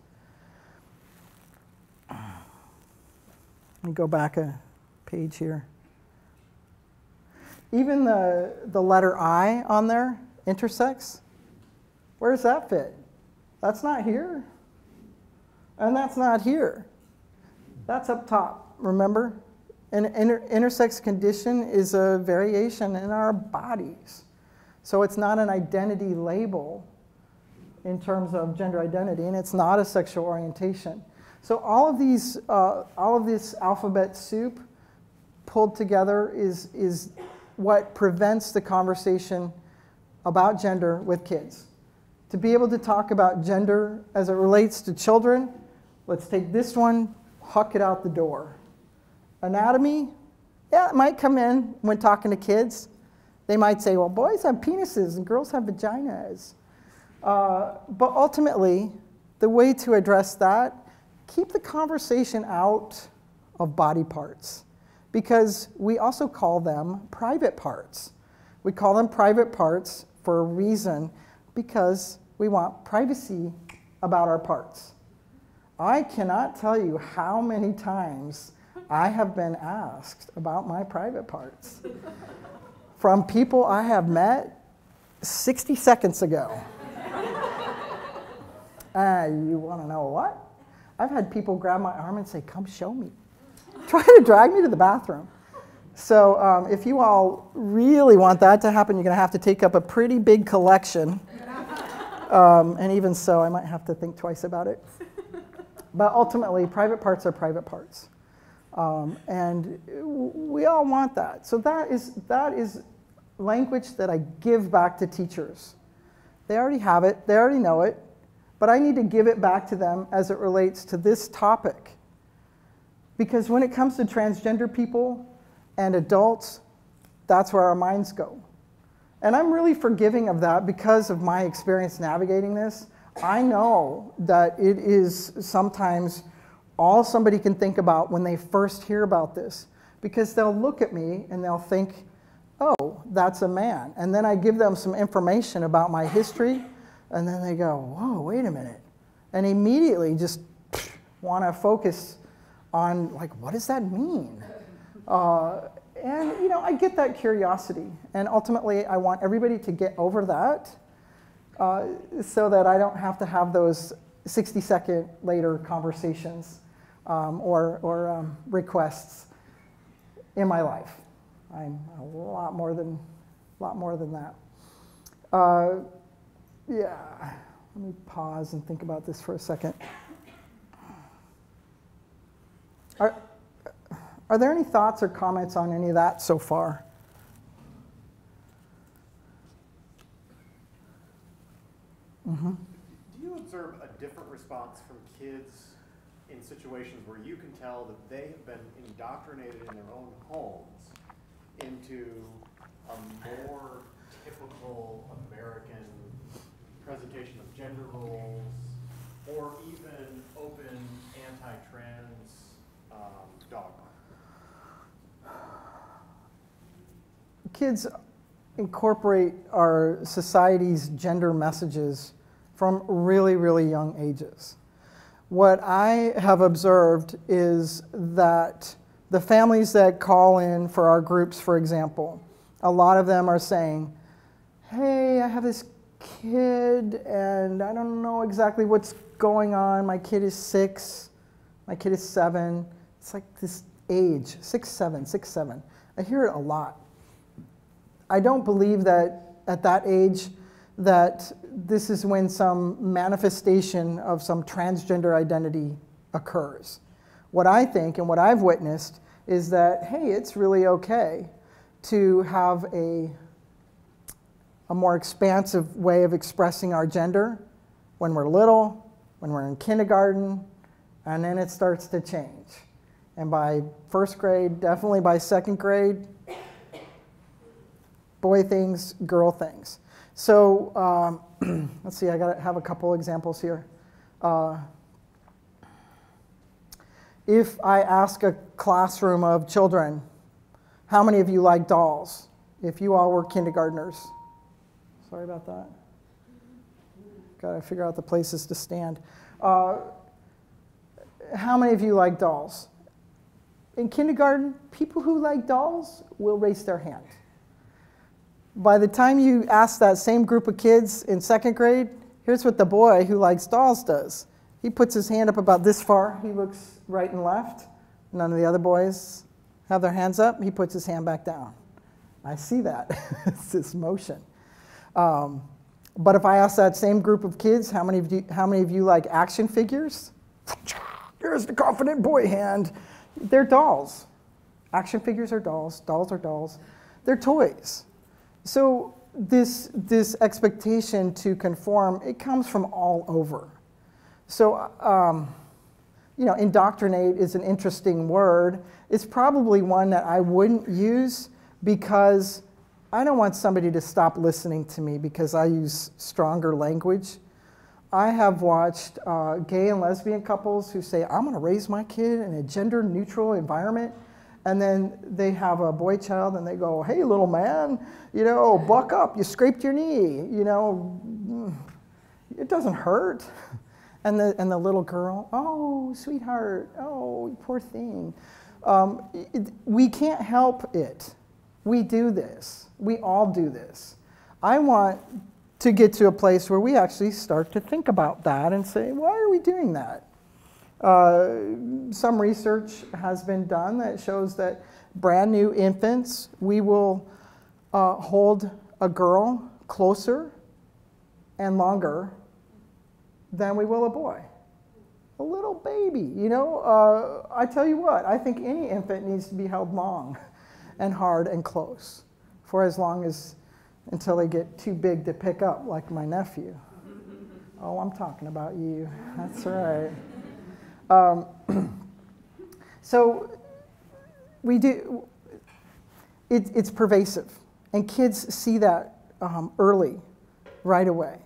Me go back a page here. Even the, the letter I on there, intersex. where does that fit? That's not here. And that's not here. That's up top, remember? An inter intersex condition is a variation in our bodies. So it's not an identity label in terms of gender identity, and it's not a sexual orientation. So all of these, uh, all of this alphabet soup pulled together is, is what prevents the conversation about gender with kids. To be able to talk about gender as it relates to children, let's take this one, huck it out the door. Anatomy, yeah, it might come in when talking to kids. They might say, well, boys have penises and girls have vaginas. Uh, but ultimately, the way to address that, keep the conversation out of body parts because we also call them private parts. We call them private parts for a reason because we want privacy about our parts. I cannot tell you how many times I have been asked about my private parts from people I have met 60 seconds ago. uh, you want to know what? I've had people grab my arm and say, Come show me. Try to drag me to the bathroom. So, um, if you all really want that to happen, you're going to have to take up a pretty big collection. Um, and even so, I might have to think twice about it. But ultimately, private parts are private parts. Um, and we all want that. So that is, that is language that I give back to teachers. They already have it, they already know it, but I need to give it back to them as it relates to this topic. Because when it comes to transgender people and adults, that's where our minds go. And I'm really forgiving of that because of my experience navigating this. I know that it is sometimes all somebody can think about when they first hear about this because they'll look at me and they'll think, oh, that's a man. And then I give them some information about my history, and then they go, whoa, wait a minute. And immediately just want to focus on, like, what does that mean? Uh, and you know, I get that curiosity, and ultimately, I want everybody to get over that, uh, so that I don't have to have those 60 second later conversations um, or, or um, requests in my life. I'm a lot more than, lot more than that. Uh, yeah, let me pause and think about this for a second. Are, are there any thoughts or comments on any of that so far? Mm-hmm. Do you observe a different response from kids in situations where you can tell that they have been indoctrinated in their own homes into a more typical American presentation of gender roles or even open anti-trans um, dogma? kids incorporate our society's gender messages from really, really young ages. What I have observed is that the families that call in for our groups, for example, a lot of them are saying, Hey, I have this kid and I don't know exactly what's going on. My kid is six, my kid is seven. It's like this age six, seven, six, seven. I hear it a lot. I don't believe that at that age that this is when some manifestation of some transgender identity occurs. What I think and what I've witnessed is that, hey, it's really okay to have a, a more expansive way of expressing our gender when we're little, when we're in kindergarten, and then it starts to change. And by first grade, definitely by second grade, boy things, girl things. So um, let's see, I got to have a couple examples here. Uh, if I ask a classroom of children, how many of you like dolls? If you all were kindergartners. Sorry about that. Got to figure out the places to stand. Uh, how many of you like dolls? In kindergarten, people who like dolls will raise their hand. By the time you ask that same group of kids in second grade, here's what the boy who likes dolls does. He puts his hand up about this far. He looks right and left. None of the other boys have their hands up. He puts his hand back down. I see that. it's this motion. Um, but if I ask that same group of kids, how many of you, how many of you like action figures? Here's the confident boy hand. They're dolls. Action figures are dolls. Dolls are dolls. They're toys. So this, this expectation to conform, it comes from all over. So, um, you know, indoctrinate is an interesting word. It's probably one that I wouldn't use because I don't want somebody to stop listening to me because I use stronger language. I have watched uh, gay and lesbian couples who say, I'm going to raise my kid in a gender neutral environment. And then they have a boy child and they go, hey, little man, you know, buck up, you scraped your knee, you know, mm, it doesn't hurt. And the, and the little girl, oh, sweetheart, oh, poor thing. Um, it, we can't help it. We do this. We all do this. I want to get to a place where we actually start to think about that and say, why are we doing that? Uh, some research has been done that shows that brand new infants, we will uh, hold a girl closer and longer than we will a boy. A little baby, you know. Uh, I tell you what, I think any infant needs to be held long and hard and close for as long as until they get too big to pick up, like my nephew. Oh, I'm talking about you. That's right. Um, so we do. It, it's pervasive, and kids see that um, early, right away.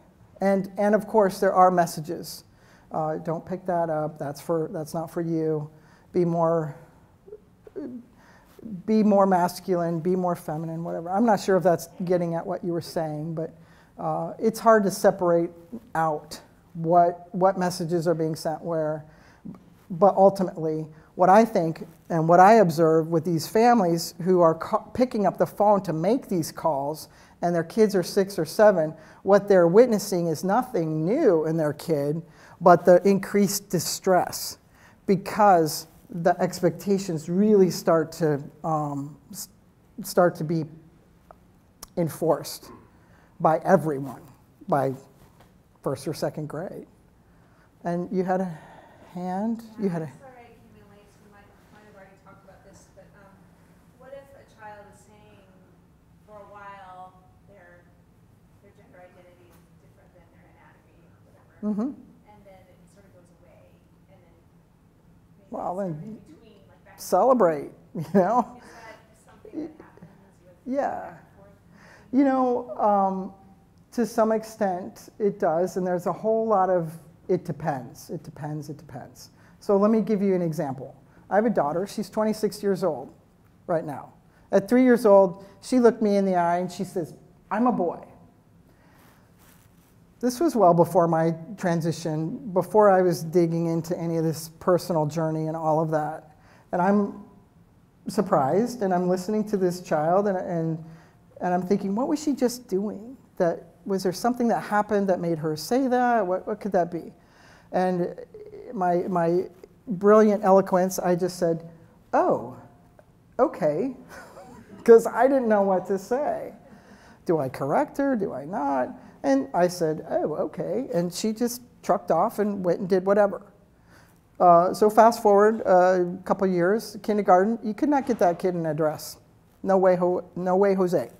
And, and of course, there are messages. Uh, don't pick that up. That's, for, that's not for you. Be more, be more masculine, be more feminine, whatever. I'm not sure if that's getting at what you were saying, but uh, it's hard to separate out what, what messages are being sent where. But ultimately, what I think and what I observe with these families who are picking up the phone to make these calls and their kids are six or seven, what they're witnessing is nothing new in their kid, but the increased distress because the expectations really start to um, start to be enforced by everyone by first or second grade. And you had a hand. You had a. Sorry, Well, then Celebrate. You know. Yeah. You know, um, to some extent it does, and there's a whole lot of it depends, it depends, it depends. So let me give you an example. I have a daughter, she's 26 years old right now. At three years old, she looked me in the eye and she says, I'm a boy. This was well before my transition, before I was digging into any of this personal journey and all of that. And I'm surprised and I'm listening to this child and, and, and I'm thinking, what was she just doing? That was there something that happened that made her say that? What, what could that be? And my, my brilliant eloquence, I just said, oh, okay, because I didn't know what to say. Do I correct her? Do I not? And I said, oh, okay. And she just trucked off and went and did whatever. Uh, so fast forward uh, a couple years, kindergarten, you could not get that kid in a dress. No way, no way, Jose.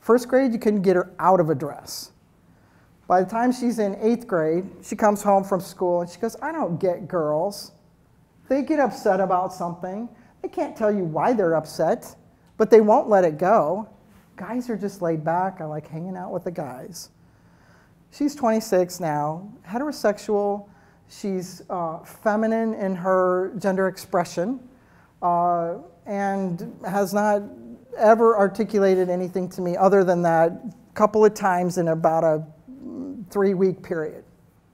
First grade, you couldn't get her out of a dress. By the time she's in eighth grade, she comes home from school and she goes, I don't get girls. They get upset about something. They can't tell you why they're upset, but they won't let it go. Guys are just laid back. I like hanging out with the guys. She's 26 now, heterosexual. She's uh, feminine in her gender expression uh, and has not ever articulated anything to me other than that couple of times in about a three week period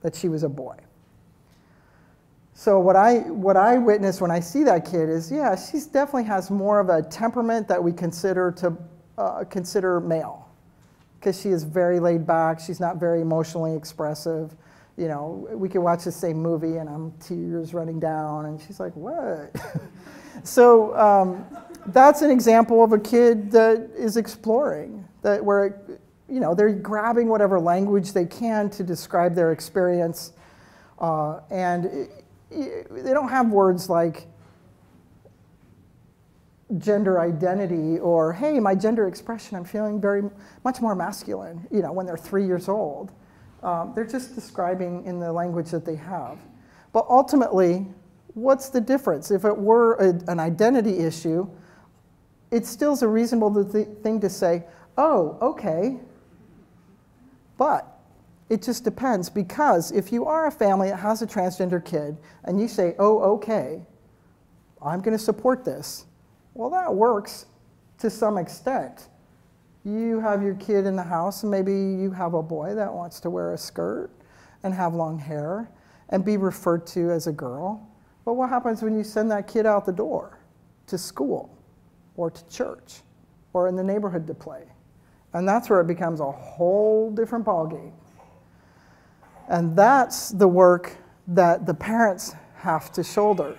that she was a boy. So what I what I witness when I see that kid is yeah she definitely has more of a temperament that we consider to uh, consider male because she is very laid back she's not very emotionally expressive. You know we could watch the same movie and I'm tears running down and she's like what? So um, that's an example of a kid that is exploring that where you know they're grabbing whatever language they can to describe their experience uh, and it, it, they don't have words like gender identity or hey my gender expression i'm feeling very much more masculine you know when they're three years old. Um, they're just describing in the language that they have. But ultimately what's the difference? If it were a, an identity issue it still is a reasonable th- thing to say oh okay. But it just depends because if you are a family that has a transgender kid and you say, oh, okay, I'm going to support this, well, that works to some extent. You have your kid in the house, and maybe you have a boy that wants to wear a skirt and have long hair and be referred to as a girl. But what happens when you send that kid out the door to school or to church or in the neighborhood to play? And that's where it becomes a whole different ballgame. And that's the work that the parents have to shoulder.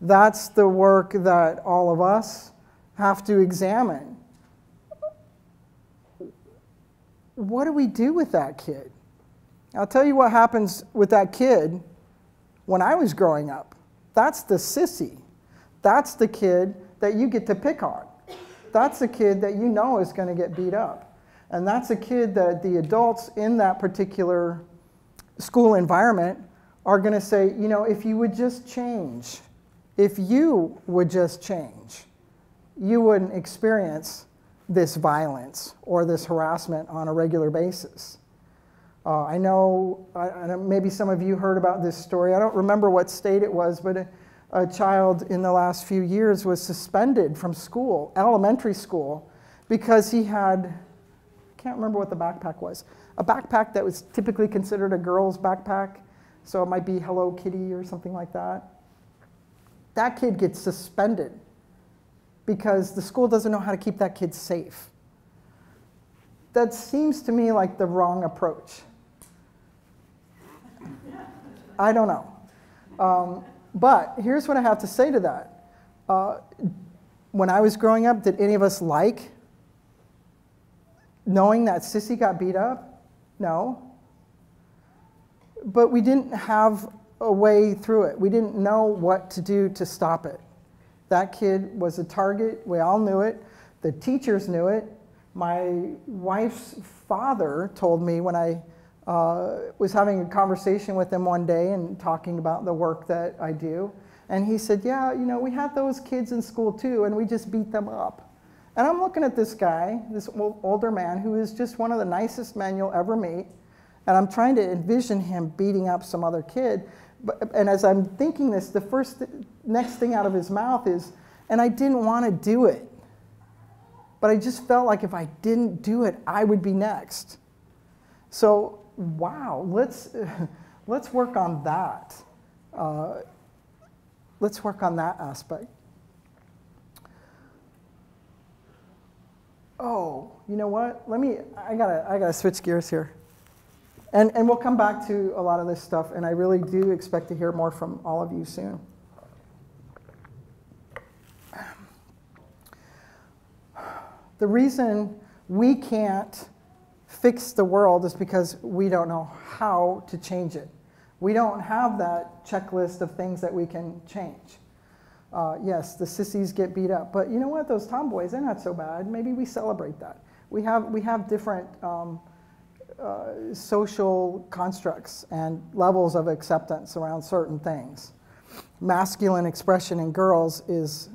That's the work that all of us have to examine. What do we do with that kid? I'll tell you what happens with that kid when I was growing up. That's the sissy. That's the kid that you get to pick on. That's the kid that you know is going to get beat up. And that's a kid that the adults in that particular school environment are going to say, you know, if you would just change, if you would just change, you wouldn't experience this violence or this harassment on a regular basis. Uh, I know, I, I maybe some of you heard about this story. I don't remember what state it was, but a, a child in the last few years was suspended from school, elementary school, because he had, I can't remember what the backpack was, a backpack that was typically considered a girl's backpack. So it might be Hello Kitty or something like that. That kid gets suspended because the school doesn't know how to keep that kid safe. That seems to me like the wrong approach. I don't know. Um, but here's what I have to say to that. Uh, when I was growing up, did any of us like knowing that Sissy got beat up? No. But we didn't have a way through it. We didn't know what to do to stop it. That kid was a target. We all knew it. The teachers knew it. My wife's father told me when I uh, was having a conversation with him one day and talking about the work that I do. And he said, Yeah, you know, we had those kids in school too, and we just beat them up. And I'm looking at this guy, this older man, who is just one of the nicest men you'll ever meet. And I'm trying to envision him beating up some other kid. And as I'm thinking this, the first, next thing out of his mouth is, and I didn't want to do it. But I just felt like if I didn't do it, I would be next. So, wow, let's, let's work on that. Uh, let's work on that aspect. Oh, you know what? Let me, I gotta, I gotta switch gears here. And, and we'll come back to a lot of this stuff, and I really do expect to hear more from all of you soon. The reason we can't fix the world is because we don't know how to change it. We don't have that checklist of things that we can change. Uh, yes, the sissies get beat up, but you know what? Those tomboys, they're not so bad. Maybe we celebrate that. We have, we have different um, uh, social constructs and levels of acceptance around certain things. Masculine expression in girls is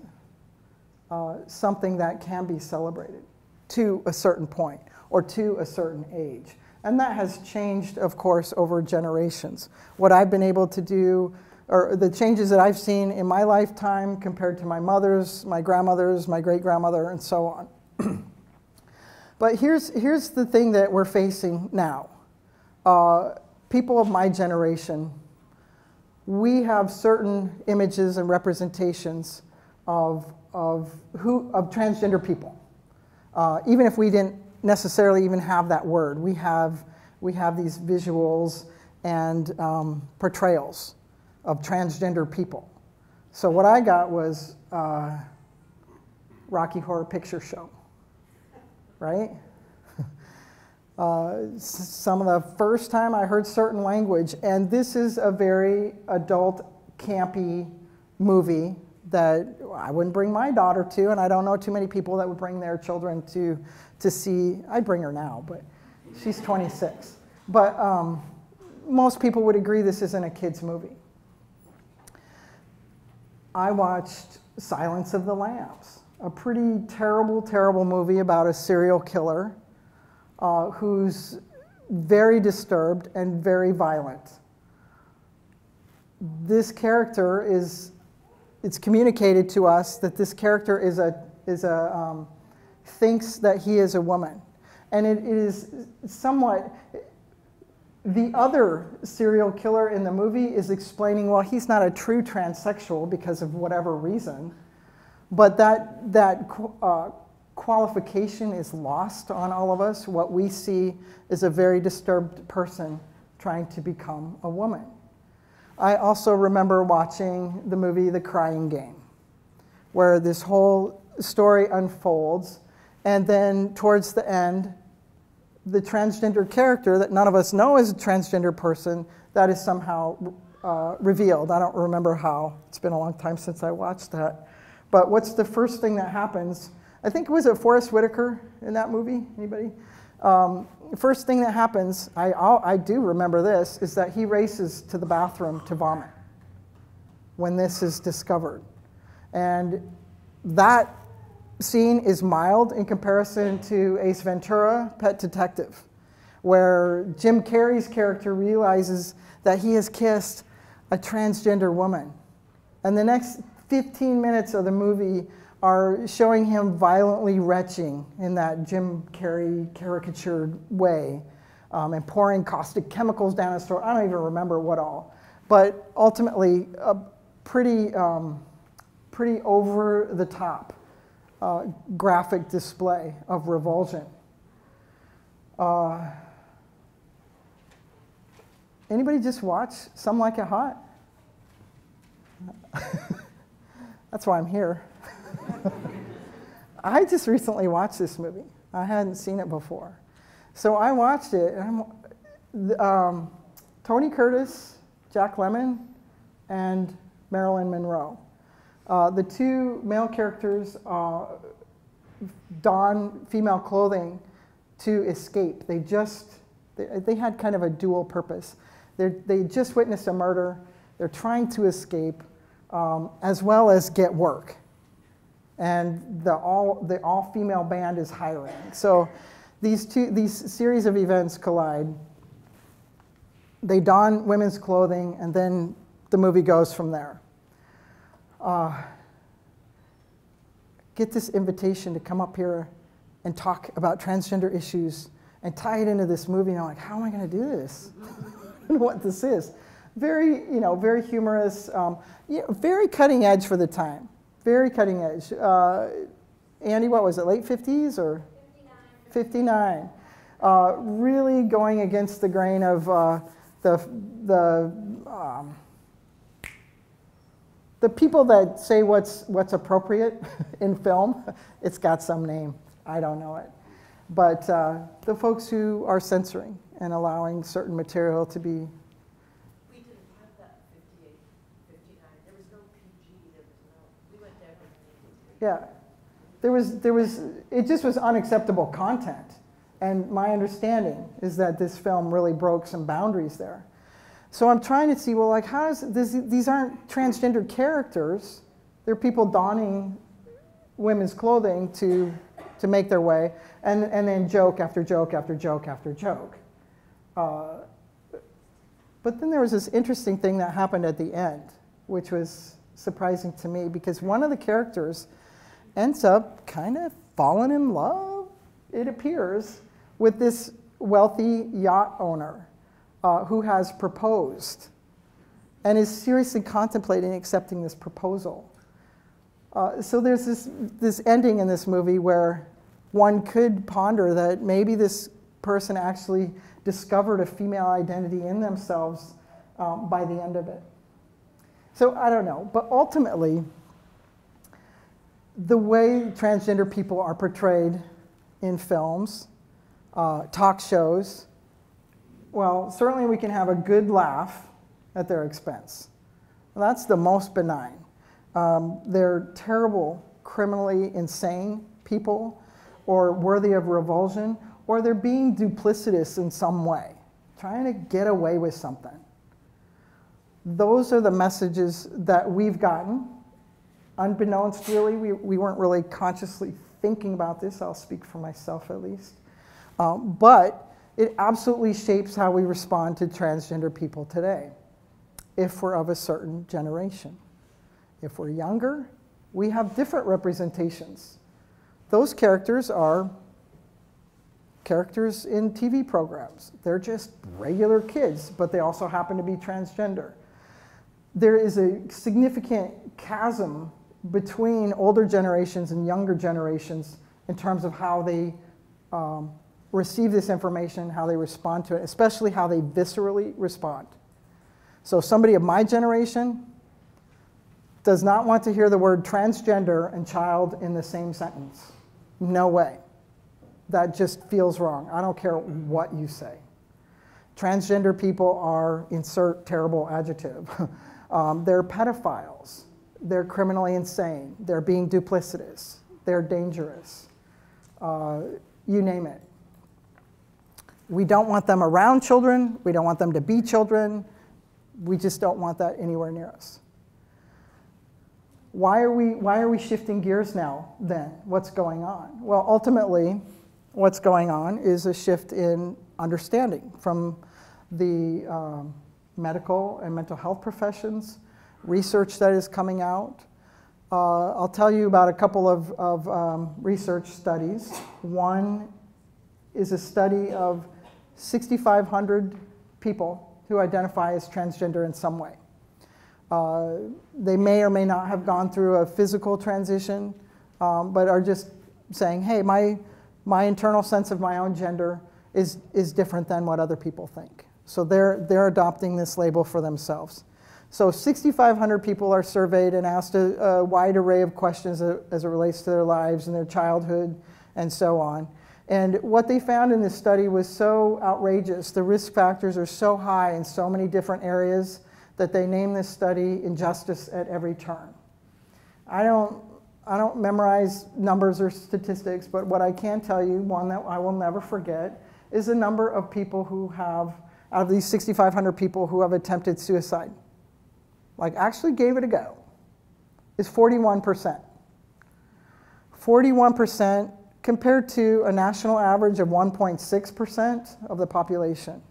uh, something that can be celebrated to a certain point or to a certain age. And that has changed, of course, over generations. What I've been able to do, or the changes that I've seen in my lifetime compared to my mother's, my grandmother's, my great grandmother, and so on. but here's, here's the thing that we're facing now. Uh, people of my generation, we have certain images and representations of, of, who, of transgender people. Uh, even if we didn't necessarily even have that word. We have, we have these visuals and um, portrayals of transgender people. So what I got was uh, Rocky Horror Picture Show, right? Uh, some of the first time I heard certain language, and this is a very adult, campy movie that I wouldn't bring my daughter to, and I don't know too many people that would bring their children to to see. I'd bring her now, but she's 26. But um, most people would agree this isn't a kid's movie. I watched Silence of the Lambs, a pretty terrible, terrible movie about a serial killer uh, who's very disturbed and very violent. This character is, it's communicated to us that this character is a, is a um, thinks that he is a woman. And it is somewhat, the other serial killer in the movie is explaining, well, he's not a true transsexual because of whatever reason, but that, that uh, qualification is lost on all of us. What we see is a very disturbed person trying to become a woman. I also remember watching the movie The Crying Game, where this whole story unfolds and then towards the end, the transgender character that none of us know is a transgender person, that is somehow uh, revealed. I don't remember how. It's been a long time since I watched that. But what's the first thing that happens? I think it was it Forest Whitaker in that movie? Anybody? Um, first thing that happens, I, I do remember this, is that he races to the bathroom to vomit when this is discovered. And that scene is mild in comparison to Ace Ventura, Pet Detective, where Jim Carrey's character realizes that he has kissed a transgender woman. And the next 15 minutes of the movie are showing him violently retching in that Jim Carrey caricatured way um, and pouring caustic chemicals down his throat. I don't even remember what all. But ultimately, a pretty um, pretty over the top uh, graphic display of revulsion. Uh, anybody just watch Some Like It Hot? That's why I'm here. I just recently watched this movie. I hadn't seen it before. So I watched it, and um, Tony Curtis, Jack Lemmon, and Marilyn Monroe. Uh, the two male characters uh, don female clothing to escape. They just, they, they had kind of a dual purpose. They're, they just witnessed a murder. They're trying to escape um, as well as get work. And the all, the all female band is hiring. So these, two, these series of events collide. They don women's clothing, and then the movie goes from there. Uh, get this invitation to come up here and talk about transgender issues and tie it into this movie. And I'm like, how am I going to do this? I don't know what this is. Very, you know, very humorous, um, you know, very cutting edge for the time. Very cutting edge. Uh, Andy, what was it, late 50s or? 59. 59. Uh, really going against the grain of uh, the, the, um, the people that say what's, what's appropriate in film. It's got some name. I don't know it. But uh, the folks who are censoring and allowing certain material to be Yeah. There was, there was, it just was unacceptable content. And my understanding is that this film really broke some boundaries there. So I'm trying to see, well, like, how is this, these aren't transgender characters. They're people donning women's clothing to, to make their way, and, and then joke after joke after joke after joke. Uh, but then there was this interesting thing that happened at the end, which was surprising to me because one of the characters ends up kind of falling in love, it appears, with this wealthy yacht owner uh, who has proposed and is seriously contemplating accepting this proposal. Uh, so there's this, this ending in this movie where one could ponder that maybe this person actually discovered a female identity in themselves um, by the end of it. So I don't know, but ultimately, the way transgender people are portrayed in films, uh, talk shows, well, certainly we can have a good laugh at their expense. That's the most benign. Um, they're terrible, criminally insane people, or worthy of revulsion, or they're being duplicitous in some way, trying to get away with something. Those are the messages that we've gotten unbeknownst really, we, we weren't really consciously thinking about this. I'll speak for myself at least. Um, but it absolutely shapes how we respond to transgender people today if we're of a certain generation. If we're younger, we have different representations. Those characters are characters in TV programs. They're just regular kids, but they also happen to be transgender. There is a significant chasm between older generations and younger generations in terms of how they um, receive this information, how they respond to it, especially how they viscerally respond. So somebody of my generation does not want to hear the word transgender and child in the same sentence. No way. That just feels wrong. I don't care what you say. Transgender people are, insert terrible adjective, um, they're pedophiles they're criminally insane, they're being duplicitous, they're dangerous, uh, you name it. We don't want them around children, we don't want them to be children, we just don't want that anywhere near us. Why are we, why are we shifting gears now then? What's going on? Well, ultimately, what's going on is a shift in understanding from the um, medical and mental health professions research that is coming out. Uh, I'll tell you about a couple of, of um, research studies. One is a study of 6,500 people who identify as transgender in some way. Uh, they may or may not have gone through a physical transition, um, but are just saying, hey, my, my internal sense of my own gender is, is different than what other people think. So they're, they're adopting this label for themselves. So 6,500 people are surveyed and asked a, a wide array of questions as, it relates to their lives and their childhood and so on. And what they found in this study was so outrageous. The risk factors are so high in so many different areas that they named this study Injustice at Every Turn. I don't, I don't memorize numbers or statistics, but what I can tell you, one that I will never forget, is the number of people who have, out of these 6,500 people who have attempted suicide, like actually gave it a go, is 41%. 41% compared to a national average of 1.6% of the population.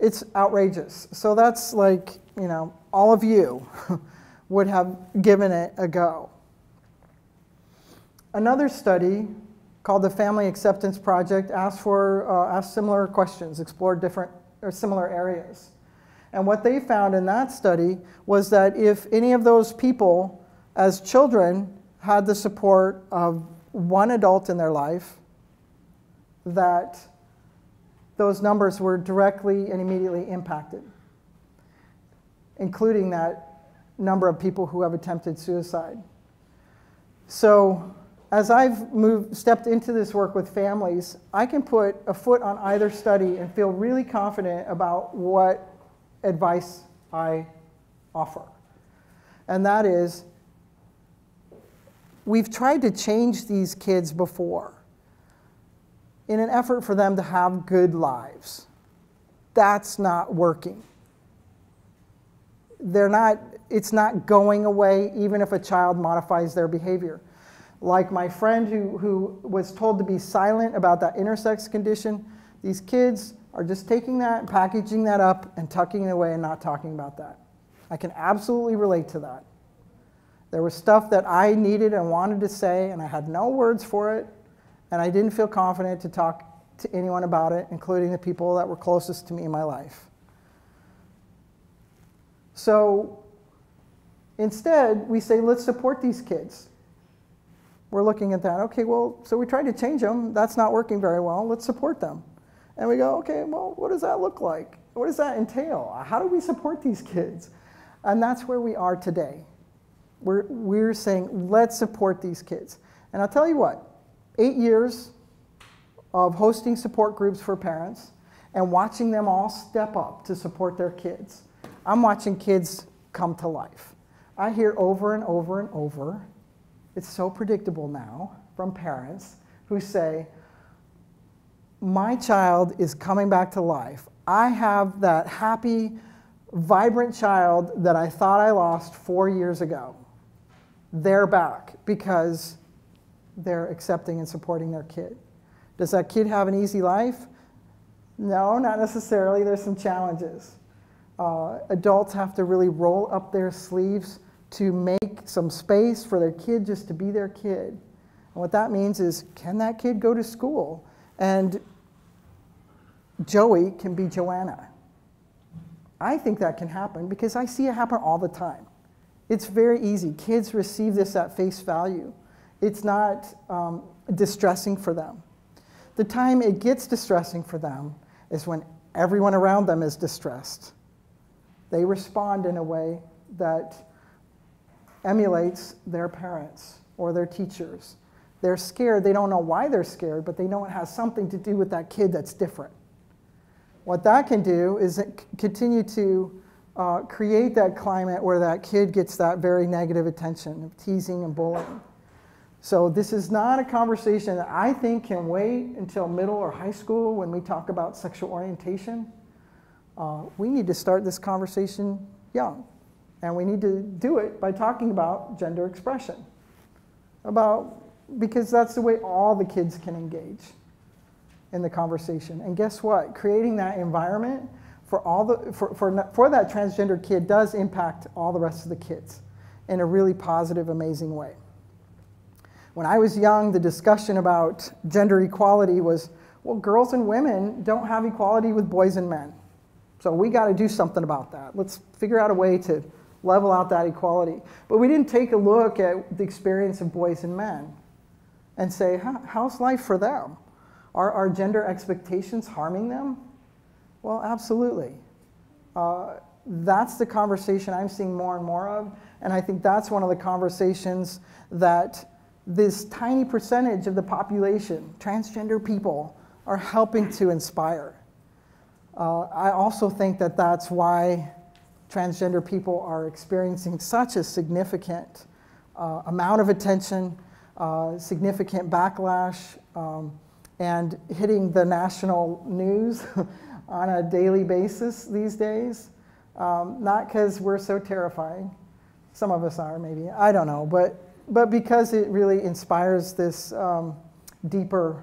It's outrageous. So that's like, you know, all of you would have given it a go. Another study called the Family Acceptance Project asked for uh, asked similar questions, explored different or similar areas. And what they found in that study was that if any of those people, as children, had the support of one adult in their life, that those numbers were directly and immediately impacted, including that number of people who have attempted suicide. So, as I've moved, stepped into this work with families, I can put a foot on either study and feel really confident about what advice I offer. And that is we've tried to change these kids before in an effort for them to have good lives. That's not working. They're not, it's not going away even if a child modifies their behavior. Like my friend who, who was told to be silent about that intersex condition, these kids are just taking that, packaging that up, and tucking it away and not talking about that. I can absolutely relate to that. There was stuff that I needed and wanted to say, and I had no words for it, and I didn't feel confident to talk to anyone about it, including the people that were closest to me in my life. So instead, we say, let's support these kids. We're looking at that. Okay, well, so we tried to change them. That's not working very well. Let's support them. And we go, okay, well, what does that look like? What does that entail? How do we support these kids? And that's where we are today. We're, we're saying, let's support these kids. And I'll tell you what, eight years of hosting support groups for parents and watching them all step up to support their kids. I'm watching kids come to life. I hear over and over and over, it's so predictable now from parents who say, my child is coming back to life. I have that happy, vibrant child that I thought I lost four years ago. They're back because they're accepting and supporting their kid. Does that kid have an easy life? No, not necessarily. There's some challenges. Uh, adults have to really roll up their sleeves to make some space for their kid just to be their kid. And what that means is can that kid go to school? And Joey can be Joanna. I think that can happen because I see it happen all the time. It's very easy. Kids receive this at face value. It's not um, distressing for them. The time it gets distressing for them is when everyone around them is distressed. They respond in a way that emulates their parents or their teachers. They're scared. They don't know why they're scared, but they know it has something to do with that kid that's different. What that can do is continue to uh, create that climate where that kid gets that very negative attention of teasing and bullying. So this is not a conversation that I think can wait until middle or high school when we talk about sexual orientation. Uh, we need to start this conversation young. And we need to do it by talking about gender expression. About, because that's the way all the kids can engage in the conversation. And guess what? Creating that environment for, all the, for, for, for that transgender kid does impact all the rest of the kids in a really positive, amazing way. When I was young, the discussion about gender equality was well, girls and women don't have equality with boys and men. So we got to do something about that. Let's figure out a way to level out that equality. But we didn't take a look at the experience of boys and men and say, how's life for them? Are our gender expectations harming them? Well, absolutely. Uh, that's the conversation I'm seeing more and more of. And I think that's one of the conversations that this tiny percentage of the population, transgender people, are helping to inspire. Uh, I also think that that's why transgender people are experiencing such a significant uh, amount of attention, uh, significant backlash, um, and hitting the national news on a daily basis these days. Um, not because we're so terrifying, some of us are maybe, I don't know, but, but because it really inspires this um, deeper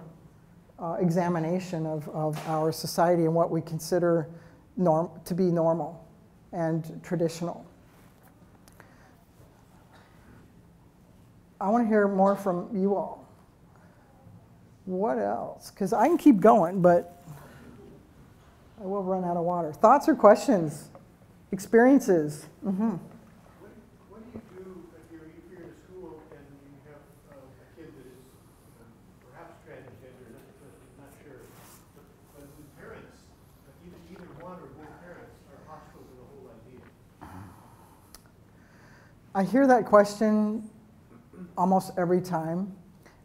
uh, examination of, of our society and what we consider norm, to be normal and traditional. I want to hear more from you all. What else? Because I can keep going, but I will run out of water. Thoughts or questions? Experiences? Mm-hmm. What, what do you do if you're, in school and you have a kid that is perhaps transgender, not, not sure, but, but parents, either, either one or both parents are hostile to the whole idea? I hear that question almost every time,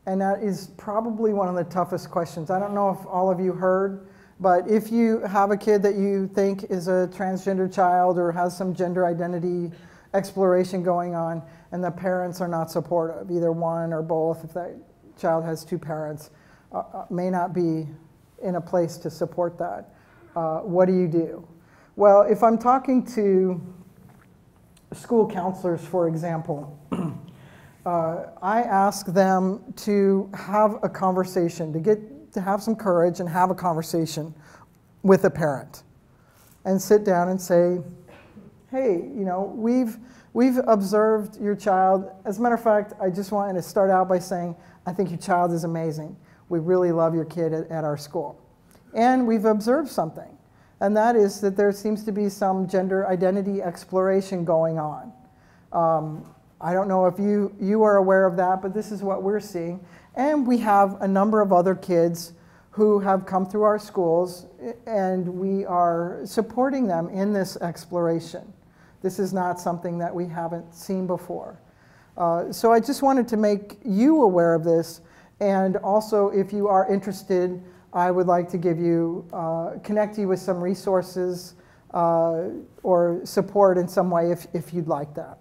and that is probably one of the toughest questions. I don't know if all of you heard, but if you have a kid that you think is a transgender child or has some gender identity exploration going on, and the parents are not supportive, either one or both, if that child has two parents, uh, uh, may not be in a place to support that. Uh, what do you do? Well, if I'm talking to school counselors, for example, uh, I ask them to have a conversation, to get to have some courage and have a conversation with a parent, and sit down and say, "Hey, you know, we've we've observed your child. As a matter of fact, I just wanted to start out by saying I think your child is amazing. We really love your kid at, at our school, and we've observed something." And that is that there seems to be some gender identity exploration going on. Um, I don't know if you, you are aware of that, but this is what we're seeing. And we have a number of other kids who have come through our schools, and we are supporting them in this exploration. This is not something that we haven't seen before. Uh, so I just wanted to make you aware of this, and also if you are interested, I would like to give you, uh, connect you with some resources uh, or support in some way if, if you'd like that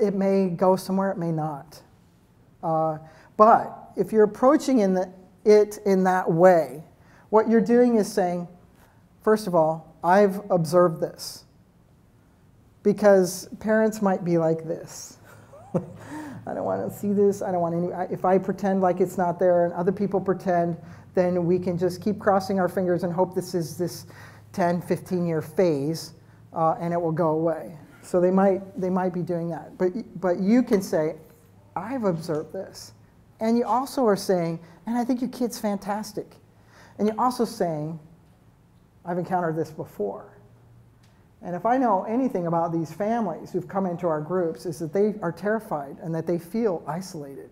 it may go somewhere, it may not. Uh, but if you're approaching in the, it in that way, what you're doing is saying, first of all, I've observed this. Because parents might be like this. I don't want to see this. I don't want any. If I pretend like it's not there and other people pretend, then we can just keep crossing our fingers and hope this is this 10, 15 year phase uh, and it will go away. So they might, they might be doing that. But, but you can say, I've observed this. And you also are saying, and I think your kid's fantastic. And you're also saying, I've encountered this before. And if I know anything about these families who've come into our groups, is that they are terrified and that they feel isolated.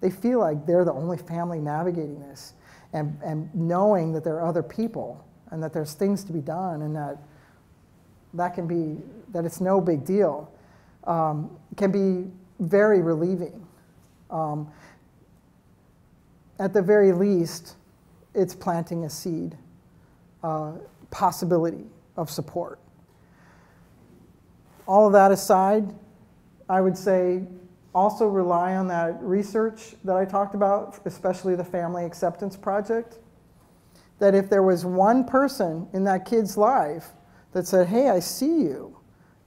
They feel like they're the only family navigating this and, and knowing that there are other people and that there's things to be done and that that can be, that it's no big deal, um, can be very relieving. Um, at the very least, it's planting a seed, uh, possibility of support. All of that aside, I would say also rely on that research that I talked about, especially the Family Acceptance Project. That if there was one person in that kid's life that said, Hey, I see you.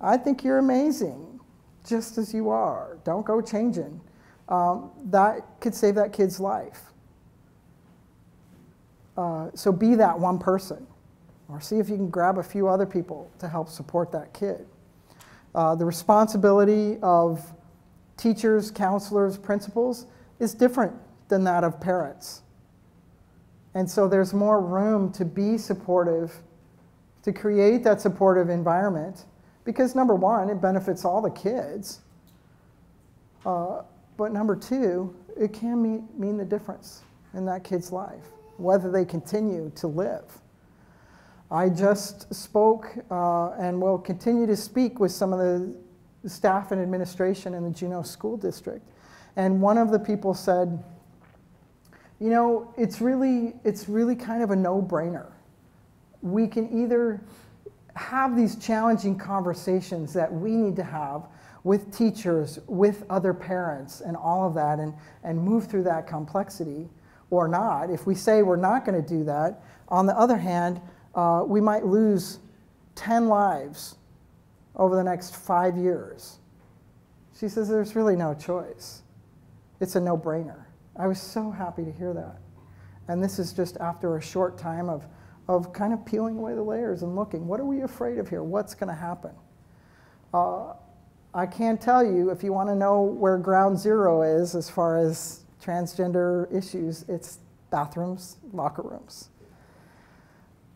I think you're amazing, just as you are. Don't go changing. Um, that could save that kid's life. Uh, so be that one person, or see if you can grab a few other people to help support that kid. Uh, the responsibility of teachers, counselors, principals is different than that of parents. And so there's more room to be supportive, to create that supportive environment Because number one, it benefits all the kids. Uh, but number two, it can mean, mean the difference in that kid's life, whether they continue to live. I just spoke uh, and will continue to speak with some of the staff and administration in the Juneau School District. And one of the people said, you know, it's really, it's really kind of a no-brainer. We can either have these challenging conversations that we need to have with teachers, with other parents, and all of that, and, and move through that complexity, or not. If we say we're not going to do that, on the other hand, uh, we might lose 10 lives over the next five years. She says there's really no choice. It's a no brainer. I was so happy to hear that. And this is just after a short time of, of kind of peeling away the layers and looking what are we afraid of here? What's going to happen? Uh, I can tell you, if you want to know where ground zero is as far as transgender issues, it's bathrooms, locker rooms.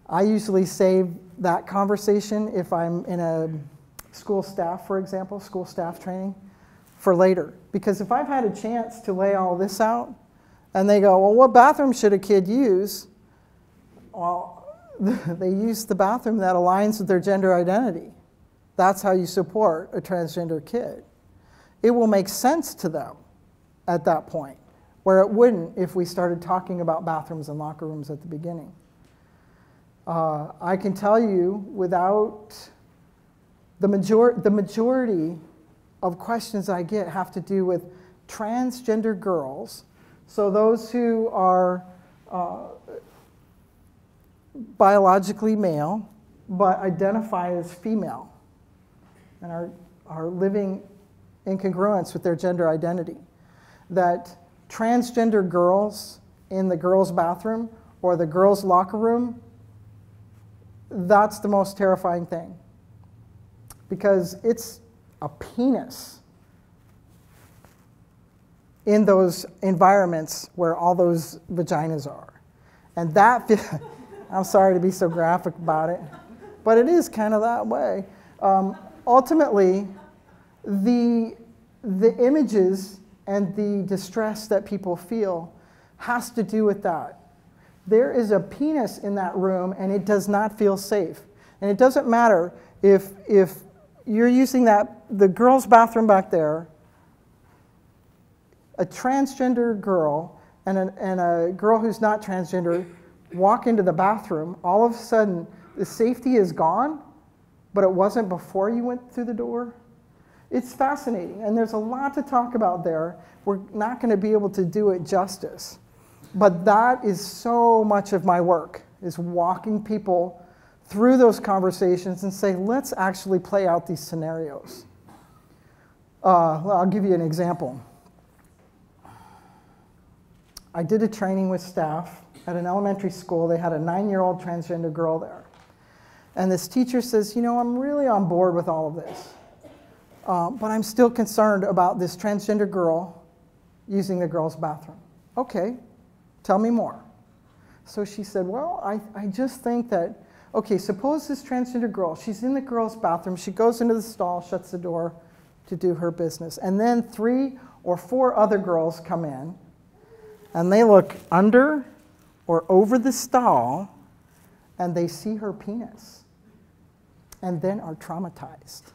I usually save that conversation if I'm in a school staff, for example, school staff training, for later. Because if I've had a chance to lay all this out, and they go, well, what bathroom should a kid use? Well, they use the bathroom that aligns with their gender identity. That's how you support a transgender kid. It will make sense to them at that point, where it wouldn't if we started talking about bathrooms and locker rooms at the beginning. Uh, I can tell you without the, major the majority of questions I get have to do with transgender girls. So those who are uh, biologically male but identify as female and are, are living in congruence with their gender identity. That transgender girls in the girls' bathroom or the girls' locker room, that's the most terrifying thing. Because it's a penis in those environments where all those vaginas are. And that, I'm sorry to be so graphic about it, but it is kind of that way. Um, ultimately, the, the images and the distress that people feel has to do with that. There is a penis in that room and it does not feel safe. And it doesn't matter if, if you're using that, the girl's bathroom back there, a transgender girl and a, and a girl who's not transgender walk into the bathroom, all of a sudden the safety is gone but it wasn't before you went through the door? It's fascinating, and there's a lot to talk about there. We're not going to be able to do it justice. But that is so much of my work, is walking people through those conversations and say, let's actually play out these scenarios. Uh, well, I'll give you an example. I did a training with staff at an elementary school. They had a nine-year-old transgender girl there. And this teacher says, you know, I'm really on board with all of this, uh, but I'm still concerned about this transgender girl using the girls' bathroom. Okay, tell me more. So she said, well, I, I just think that, okay, suppose this transgender girl, she's in the girls' bathroom, she goes into the stall, shuts the door to do her business, and then three or four other girls come in, and they look under or over the stall, and they see her penis and then are traumatized.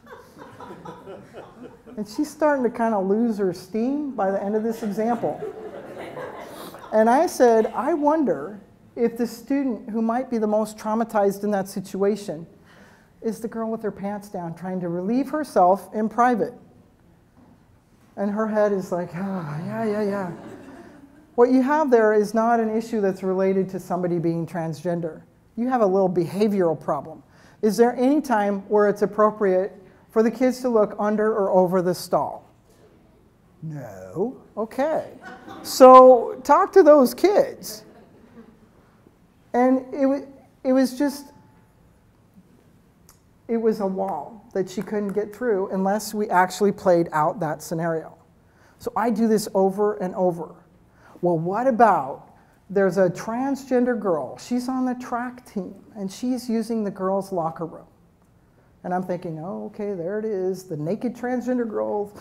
and she's starting to kind of lose her steam by the end of this example. And I said, I wonder if the student who might be the most traumatized in that situation is the girl with her pants down trying to relieve herself in private. And her head is like, oh, yeah, yeah, yeah. What you have there is not an issue that's related to somebody being transgender. You have a little behavioral problem. Is there any time where it's appropriate for the kids to look under or over the stall? No. Okay. So talk to those kids. And it, it was just, it was a wall that she couldn't get through unless we actually played out that scenario. So I do this over and over. Well, what about there's a transgender girl. She's on the track team, and she's using the girls' locker room. And I'm thinking, oh, okay, there it is, the naked transgender girl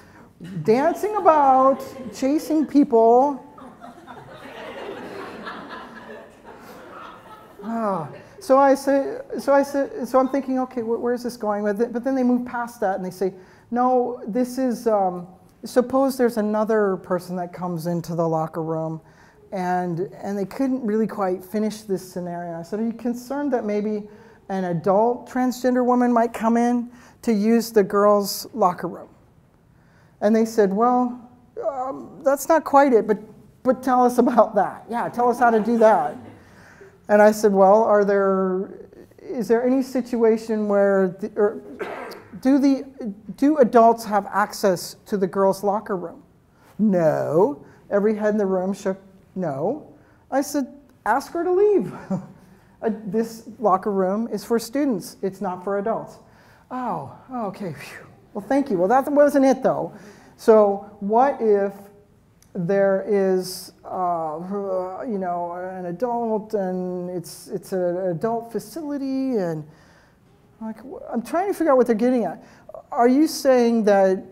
dancing about, chasing people. Ah, so I say, so I say, so I'm thinking, okay, wh- where's this going it? But then they move past that and they say, no, this is. Um, suppose there's another person that comes into the locker room, and and they couldn't really quite finish this scenario. I said, are you concerned that maybe an adult transgender woman might come in to use the girls' locker room? And they said, well, um, that's not quite it, but but tell us about that. Yeah, tell us how to do that. And I said, well, are there, is there any situation where, the, or do, the, do adults have access to the girls' locker room? No. Every head in the room shook, no. I said, ask her to leave. Uh, this locker room is for students, it's not for adults. Oh, okay. Phew. Well, thank you. Well, that wasn't it, though. So, what if there is, uh, you know, an adult and it's, it's an adult facility and like, I'm trying to figure out what they're getting at. Are you saying that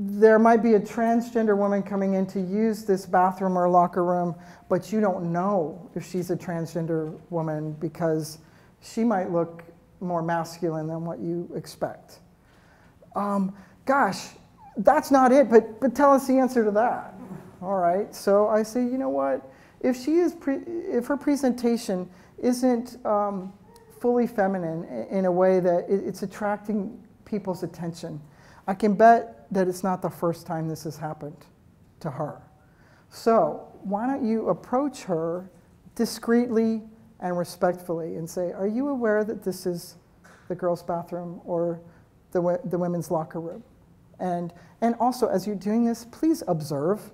there might be a transgender woman coming in to use this bathroom or locker room, but you don't know if she's a transgender woman because she might look more masculine than what you expect? Um, gosh, that's not it, but, but tell us the answer to that. All right, so I say, you know what? If she is, if her presentation isn't um, fully feminine in a way that it's attracting people's attention, I can bet that it's not the first time this has happened to her. So why don't you approach her discreetly and respectfully and say, Are you aware that this is the girls' bathroom or the, the women's locker room? And, and also, as you're doing this, please observe.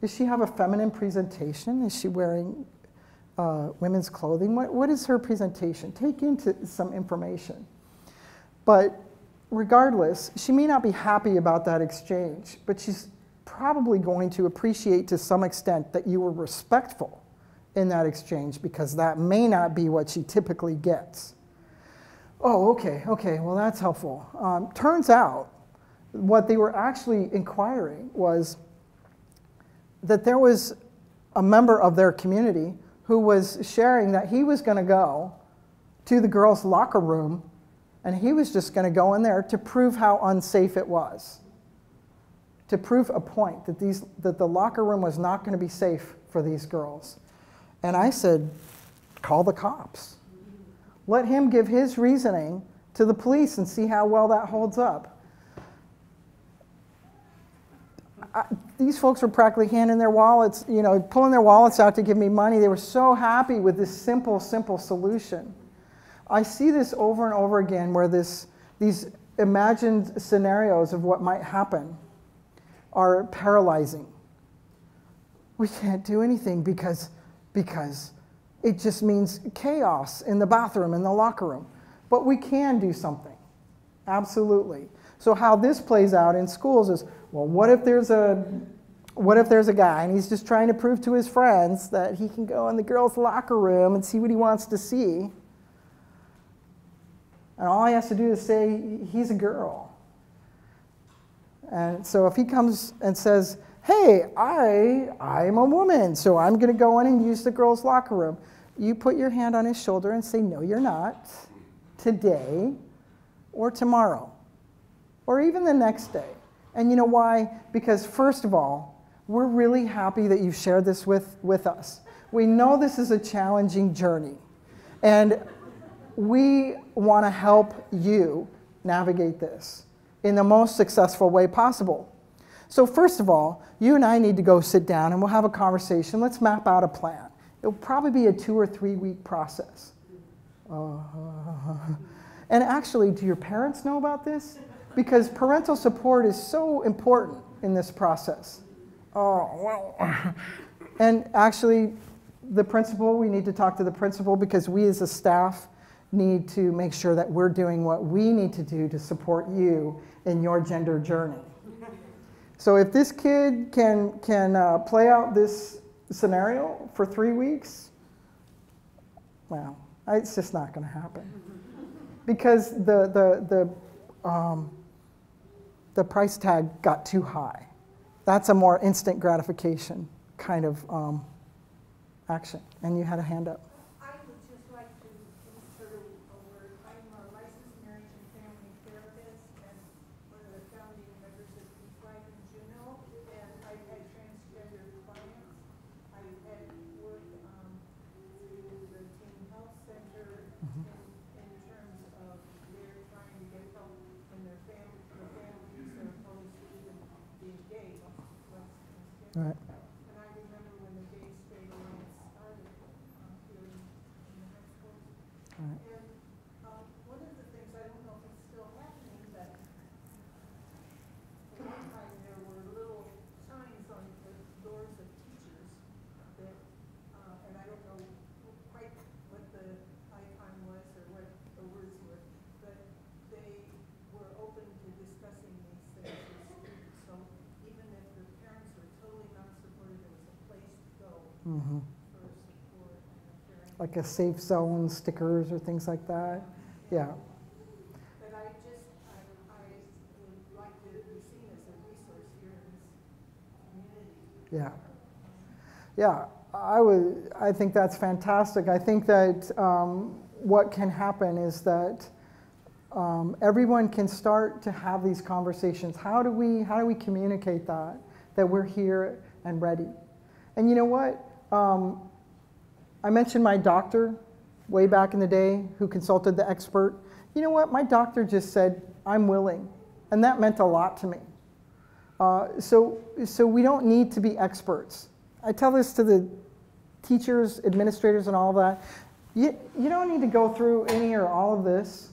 Does she have a feminine presentation? Is she wearing uh, women's clothing? What, what is her presentation? Take into some information. But regardless, she may not be happy about that exchange, but she's probably going to appreciate to some extent that you were respectful in that exchange because that may not be what she typically gets. Oh, okay, okay, well, that's helpful. Um, turns out what they were actually inquiring was that there was a member of their community who was sharing that he was going to go to the girls' locker room and he was just going to go in there to prove how unsafe it was. To prove a point that, these, that the locker room was not going to be safe for these girls. And I said, call the cops. Let him give his reasoning to the police and see how well that holds up. I, these folks were practically handing their wallets, you know, pulling their wallets out to give me money. They were so happy with this simple, simple solution. I see this over and over again where this, these imagined scenarios of what might happen are paralyzing. We can't do anything because, because it just means chaos in the bathroom, in the locker room. But we can do something. Absolutely. So how this plays out in schools is, well, what if there's a what if there's a guy and he's just trying to prove to his friends that he can go in the girls' locker room and see what he wants to see? And all he has to do is say he's a girl. And so if he comes and says, hey, I, I'm a woman, so I'm going to go in and use the girls' locker room, you put your hand on his shoulder and say, no, you're not, today or tomorrow, or even the next day. And you know why? Because, first of all, we're really happy that you've shared this with, with us. We know this is a challenging journey. And we want to help you navigate this in the most successful way possible. So, first of all, you and I need to go sit down and we'll have a conversation. Let's map out a plan. It'll probably be a two or three week process. Uh, and actually, do your parents know about this? Because parental support is so important in this process. Oh, well. and actually, the principal, we need to talk to the principal because we as a staff need to make sure that we're doing what we need to do to support you in your gender journey. So if this kid can, can uh, play out this scenario for three weeks, well, it's just not going to happen. because the, the, the, um, the price tag got too high. That's a more instant gratification kind of um, action. And you had a hand up. I would just like to insert a word. I'm a licensed marriage and family therapist and one of the founding members of Peace Life in Juneau. And I've had transgender clients. I've had work, um, through the Teen Health Center in, in terms of they're trying to get help in their family, their families are opposed to even being gay, less transgender. Right. And I remember when the Gay Straight Alliance started, um, here in, in the high school. Right. And, um, one of the things, I don't know if it's still happening, but at one time there were little signs on the doors of teachers that, uh, and I don't know quite what the icon was or what the words were, but they were open to discussing these things with students. So even if the parents were totally not supportive, there was a place to go hmm for support and a caring. Like a safe zone stickers or things like that. Yeah. But I just, I, I would like to be seen as a resource here in this community. Yeah. Yeah, I would, I think that's fantastic. I think that um, what can happen is that um, everyone can start to have these conversations. How do we, how do we communicate that, that we're here and ready? And you know what? Um, I mentioned my doctor way back in the day who consulted the expert. You know what? My doctor just said, I'm willing. And that meant a lot to me. Uh, so, so we don't need to be experts. I tell this to the teachers, administrators, and all that. You, you don't need to go through any or all of this.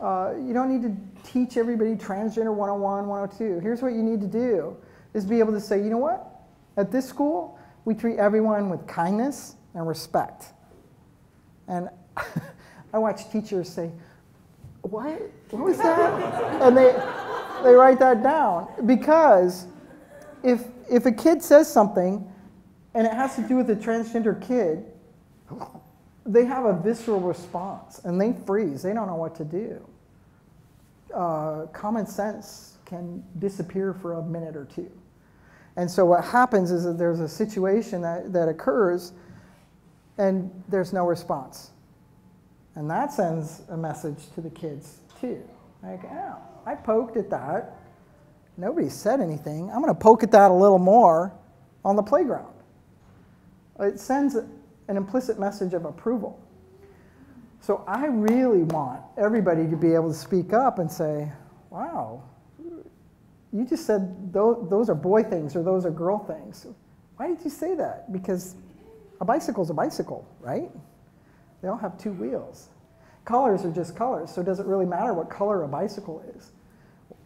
Uh, you don't need to teach everybody transgender 101, 102. Here's what you need to do is be able to say, you know what? At this school, we treat everyone with kindness and respect. And I watch teachers say, what? What was that? and they, they write that down because if, if a kid says something and it has to do with a transgender kid, they have a visceral response and they freeze. They don't know what to do. Uh, common sense can disappear for a minute or two. And so what happens is that there's a situation that, that occurs and there's no response. And that sends a message to the kids too. Like, oh, I poked at that. Nobody said anything. I'm going to poke at that a little more on the playground. It sends an implicit message of approval. So I really want everybody to be able to speak up and say, wow, you just said those, those are boy things or those are girl things. Why did you say that? Because a bicycle's a bicycle, right? They all have two wheels. Colors are just colors, so it doesn't really matter what color a bicycle is.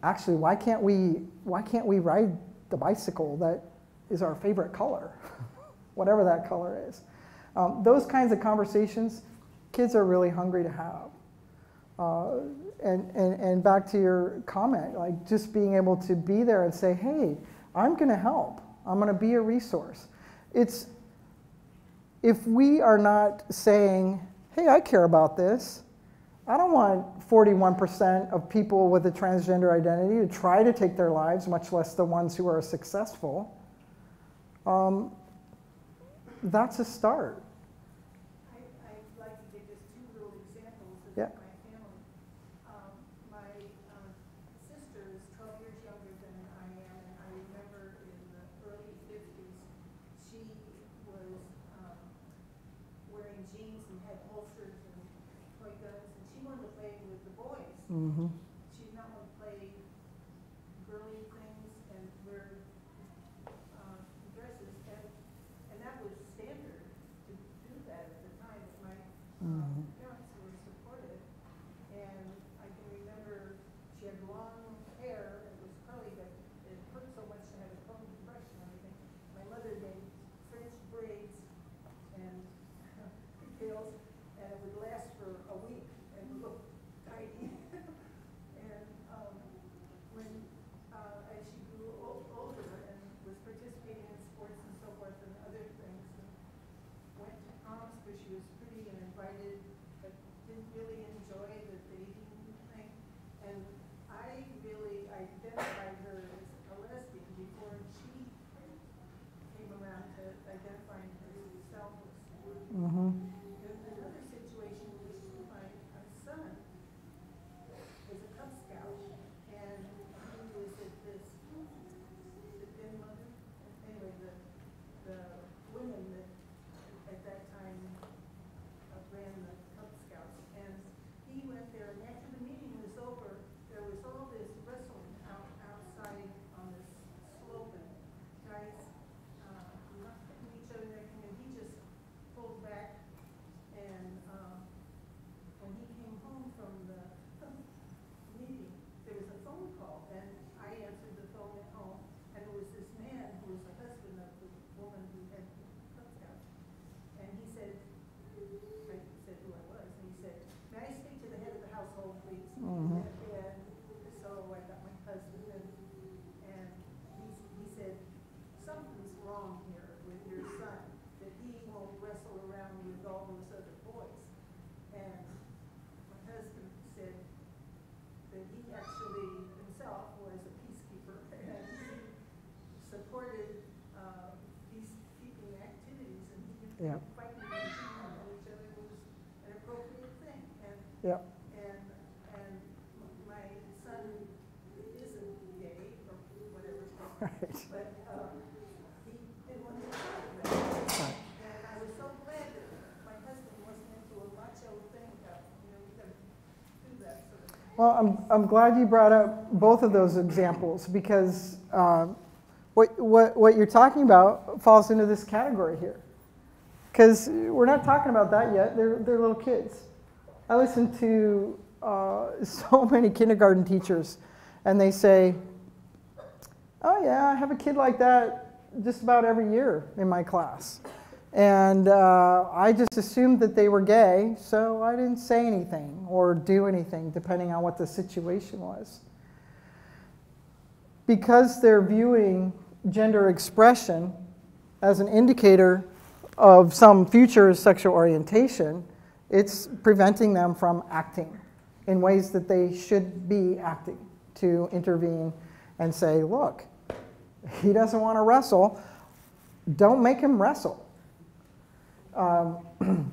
Actually, why can't we, why can't we ride the bicycle that is our favorite color, whatever that color is? Um, those kinds of conversations, kids are really hungry to have. Uh, and, and, and back to your comment, like just being able to be there and say, hey, I'm going to help. I'm going to be a resource. It's, if we are not saying, hey, I care about this, I don't want 41% of people with a transgender identity to try to take their lives, much less the ones who are successful. Um, that's a start. I, I'd like to give just two little examples of Yeah. my family. Um, my, um, sister is twelve years younger than I am, and I remember in the early fifties, she was, um, wearing jeans and had holsters and toy guns, and she wanted to play with the boys. Well, I'm, I'm glad you brought up both of those examples because um, what, what, what you're talking about falls into this category here. Because we're not talking about that yet, they're, they're little kids. I listen to uh, so many kindergarten teachers, and they say, Oh, yeah, I have a kid like that just about every year in my class. And uh, I just assumed that they were gay, so I didn't say anything or do anything, depending on what the situation was. Because they're viewing gender expression as an indicator of some future sexual orientation, it's preventing them from acting in ways that they should be acting to intervene and say, look, he doesn't want to wrestle, don't make him wrestle. Um,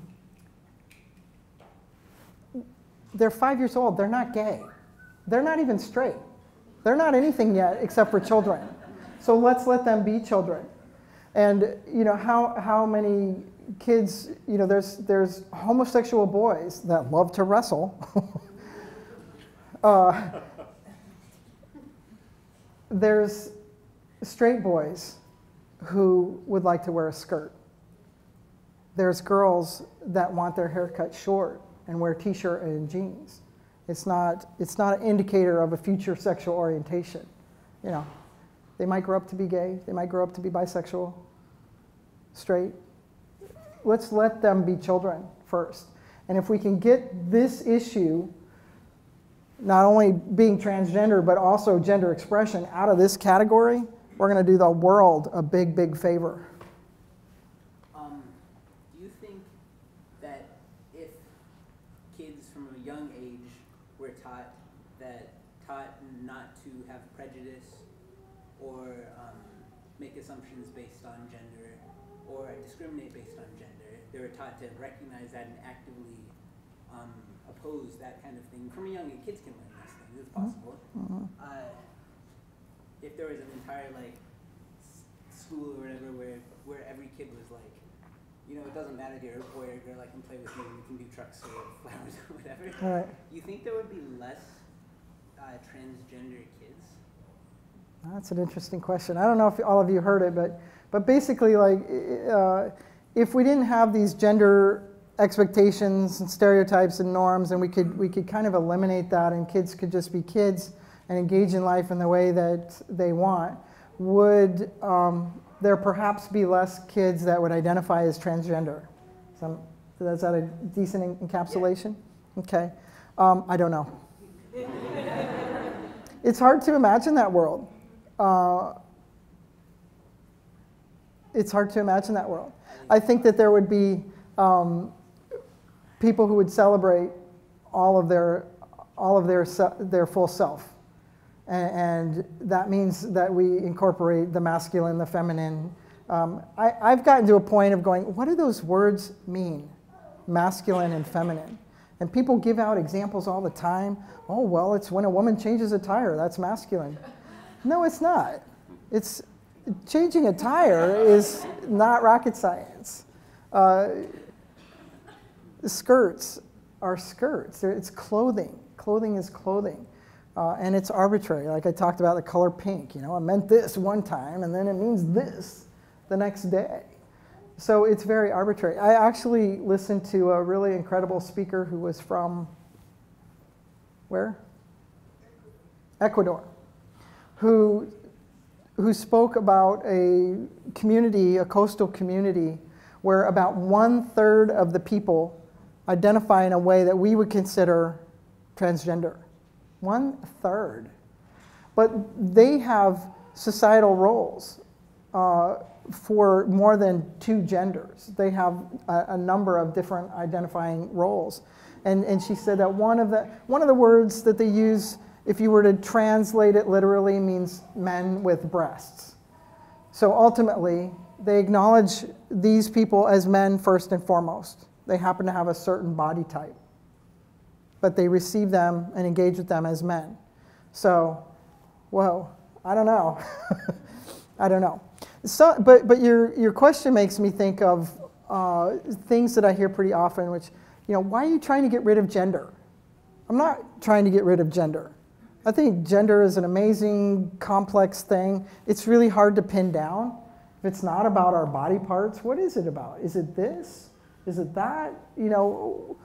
they're five years old, they're not gay. They're not even straight. They're not anything yet except for children. So let's let them be children. And you know how how many kids you know there's there's homosexual boys that love to wrestle. uh, there's straight boys who would like to wear a skirt. There's girls that want their hair cut short and wear t-shirt and jeans. It's not, it's not an indicator of a future sexual orientation. You know, they might grow up to be gay, they might grow up to be bisexual, straight. Let's let them be children first. And if we can get this issue, not only being transgender, but also gender expression out of this category, we're going to do the world a big, big favor. Um, do you think that if kids from a young age were taught that taught not to have prejudice or um, make assumptions based on gender or discriminate based on gender, they were taught to recognize that and actively um, oppose that kind of thing from a young age. Kids can learn these things; it's possible. Uh, if there was an entire like s- school or whatever where where every kid was like, you know, it doesn't matter if you're a boy or a girl, I can play with you, we can do trucks or flowers or whatever. Right. You think there would be less uh, transgender kids? That's an interesting question. I don't know if all of you heard it, but, but basically, like, uh, if we didn't have these gender expectations and stereotypes and norms, and we could, we could kind of eliminate that, and kids could just be kids and engage in life in the way that they want, would um, there perhaps be less kids that would identify as transgender? Some, is that a decent encapsulation? Okay. Um, I don't know. it's hard to imagine that world. Uh, it's hard to imagine that world. I think that there would be um, people who would celebrate all of their, all of their, their full self. And, and that means that we incorporate the masculine, the feminine, Um, I, I've gotten to a point of going, what do those words mean? Masculine and feminine. And people give out examples all the time. Oh, well, it's when a woman changes a tire, that's masculine. No, it's not. It's changing a tire is not rocket science. Uh, skirts are skirts. It's clothing. Clothing is clothing. Uh, and it's arbitrary. Like I talked about the color pink. You know, I meant this one time, and then it means this the next day. So it's very arbitrary. I actually listened to a really incredible speaker who was from where? Ecuador, who who spoke about a community, a coastal community, where about one third of the people identify in a way that we would consider transgender. One third. But they have societal roles uh, for more than two genders. They have a, a number of different identifying roles. And, and she said that one of, the, one of the words that they use, if you were to translate it literally, means men with breasts. So ultimately, they acknowledge these people as men first and foremost. They happen to have a certain body type, but they receive them and engage with them as men. So, whoa, I don't know. I don't know. So, but but your, your question makes me think of uh, things that I hear pretty often, which, you know, why are you trying to get rid of gender? I'm not trying to get rid of gender. I think gender is an amazing, complex thing. It's really hard to pin down. If it's not about our body parts, what is it about? Is it this? Is it that? You know,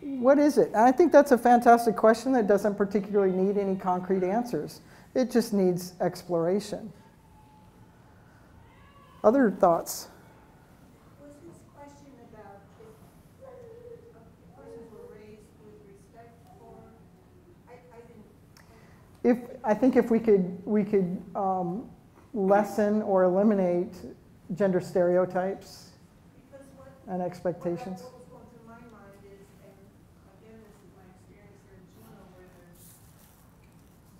what is it? And I think that's a fantastic question that doesn't particularly need any concrete answers. It just needs exploration. Other thoughts? Was his question about if uh, persons were raised with respect for, I, I didn't, If, I think if we could, we could um, lessen or eliminate gender stereotypes and expectations. What was going through my mind is, and again, this is my experience here in Juneau, where there's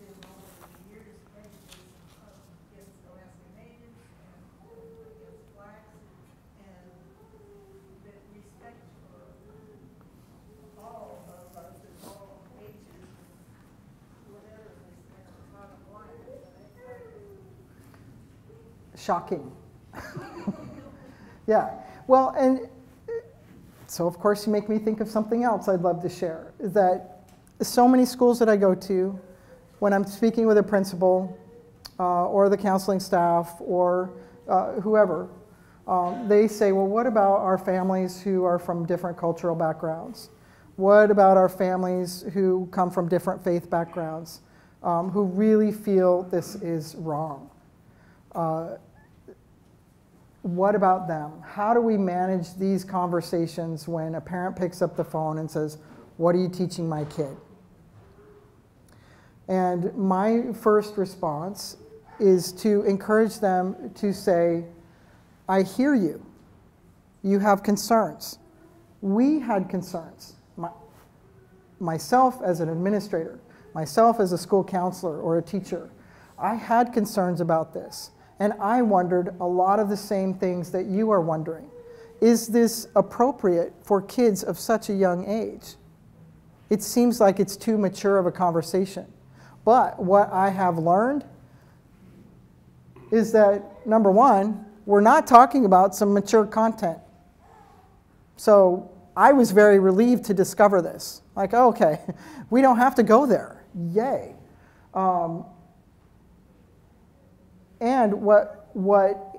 been over the years prejudice um, against Alaska Natives and against blacks, and that respect for all of us at all ages, whatever respect is bottom line. And I- I- Shocking. yeah. Well, and so of course you make me think of something else I'd love to share. Is that so many schools that I go to, when I'm speaking with a principal uh, or the counseling staff or uh, whoever, um, they say, well, what about our families who are from different cultural backgrounds? What about our families who come from different faith backgrounds, um, who really feel this is wrong? Uh, what about them? How do we manage these conversations when a parent picks up the phone and says, What are you teaching my kid? And my first response is to encourage them to say, I hear you. You have concerns. We had concerns. My, myself as an administrator, myself as a school counselor or a teacher, I had concerns about this. And I wondered a lot of the same things that you are wondering. Is this appropriate for kids of such a young age? It seems like it's too mature of a conversation. But what I have learned is that number one, we're not talking about some mature content. So I was very relieved to discover this. Like, okay, we don't have to go there. Yay. Um, and what, what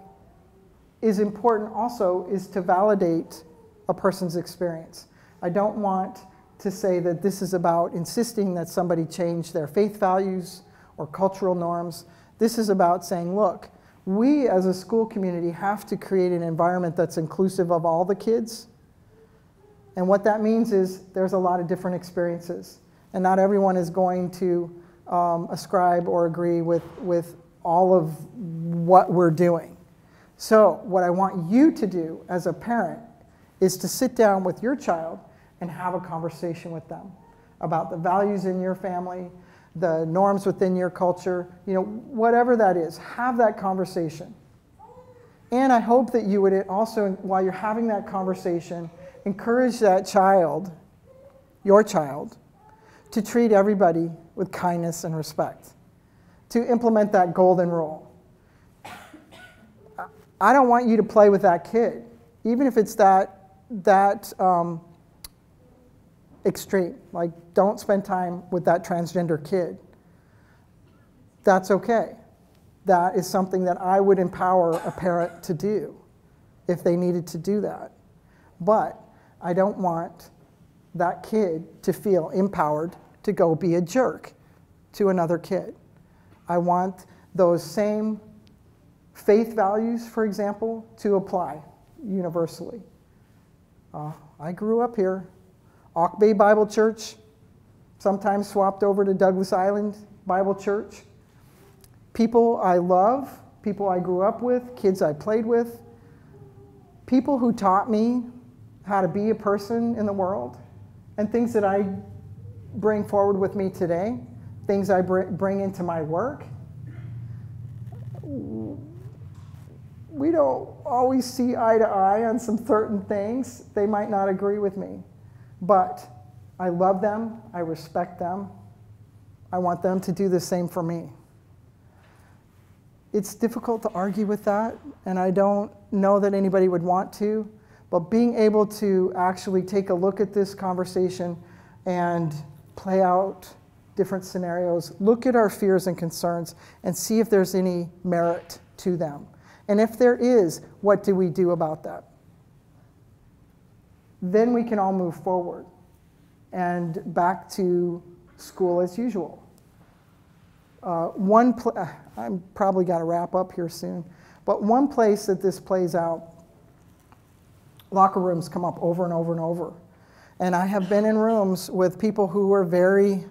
is important also is to validate a person's experience. I don't want to say that this is about insisting that somebody change their faith values or cultural norms. This is about saying, look, we as a school community have to create an environment that's inclusive of all the kids. And what that means is there's a lot of different experiences. And not everyone is going to um, ascribe or agree with, with all of what we're doing. So, what I want you to do as a parent is to sit down with your child and have a conversation with them about the values in your family, the norms within your culture, you know, whatever that is, have that conversation. And I hope that you would also, while you're having that conversation, encourage that child, your child, to treat everybody with kindness and respect, to implement that golden rule. I don't want you to play with that kid, even if it's that, that um, extreme. Like, don't spend time with that transgender kid. That's okay. That is something that I would empower a parent to do if they needed to do that. But I don't want that kid to feel empowered to go be a jerk to another kid. I want those same faith values, for example, to apply universally. Uh, I grew up here. Auk Bay Bible Church, sometimes swapped over to Douglas Island Bible Church. People I love, people I grew up with, kids I played with, people who taught me how to be a person in the world, and things that I bring forward with me today, things I bring into my work. We don't always see eye to eye on some certain things. They might not agree with me, but I love them, I respect them. I want them to do the same for me. It's difficult to argue with that, and I don't know that anybody would want to, but being able to actually take a look at this conversation and play out different scenarios, look at our fears and concerns, and see if there's any merit to them. And if there is, what do we do about that? Then we can all move forward and back to school as usual. Uh, one I'm probably got to wrap up here soon, but one place that this plays out, locker rooms come up over and over and over. And I have been in rooms with people who were very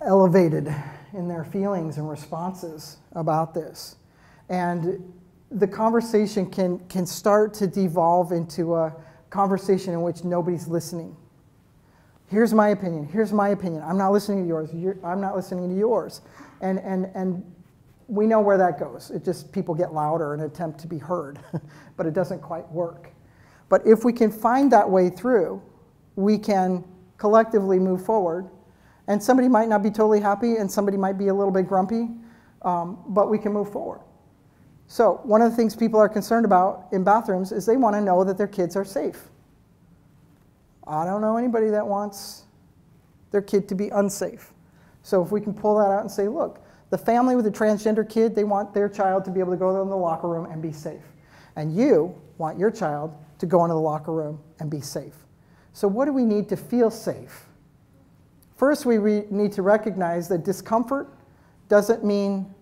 elevated in their feelings and responses about this. And the conversation can, can start to devolve into a conversation in which nobody's listening. Here's my opinion. Here's my opinion. I'm not listening to yours. You're, I'm not listening to yours. And, and, and we know where that goes. It just people get louder and attempt to be heard, but it doesn't quite work. But if we can find that way through, we can collectively move forward. And somebody might not be totally happy, and somebody might be a little bit grumpy, um, but we can move forward. So, one of the things people are concerned about in bathrooms is they want to know that their kids are safe. I don't know anybody that wants their kid to be unsafe. So, if we can pull that out and say, look, the family with a transgender kid, they want their child to be able to go in the locker room and be safe. And you want your child to go into the locker room and be safe. So, what do we need to feel safe? First, we need to recognize that discomfort doesn't mean,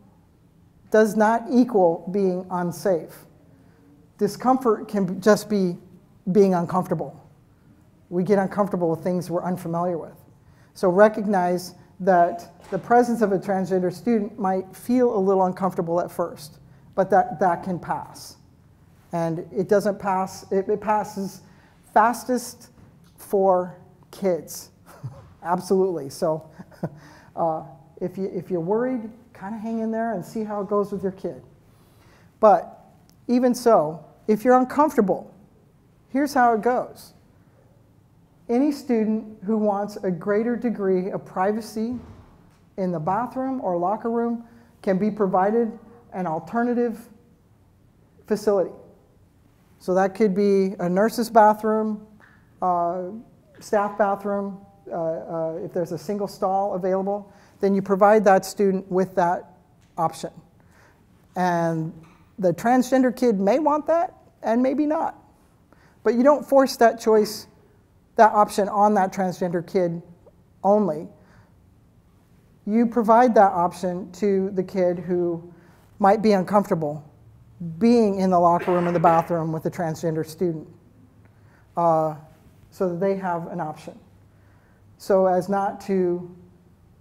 does not equal being unsafe. Discomfort can just be being uncomfortable. We get uncomfortable with things we're unfamiliar with. So, recognize that the presence of a transgender student might feel a little uncomfortable at first, but that, that can pass. And it doesn't pass, it, it passes fastest for kids. Absolutely. So uh, if, you, if you're worried, kind of hang in there and see how it goes with your kid. But even so, if you're uncomfortable, here's how it goes. Any student who wants a greater degree of privacy in the bathroom or locker room can be provided an alternative facility. So that could be a nurse's bathroom, uh, staff bathroom, uh, uh, if there's a single stall available, then you provide that student with that option. And the transgender kid may want that and maybe not. But you don't force that choice, that option on that transgender kid only. You provide that option to the kid who might be uncomfortable being in the locker room or the bathroom with a transgender student uh, so that they have an option. So as not to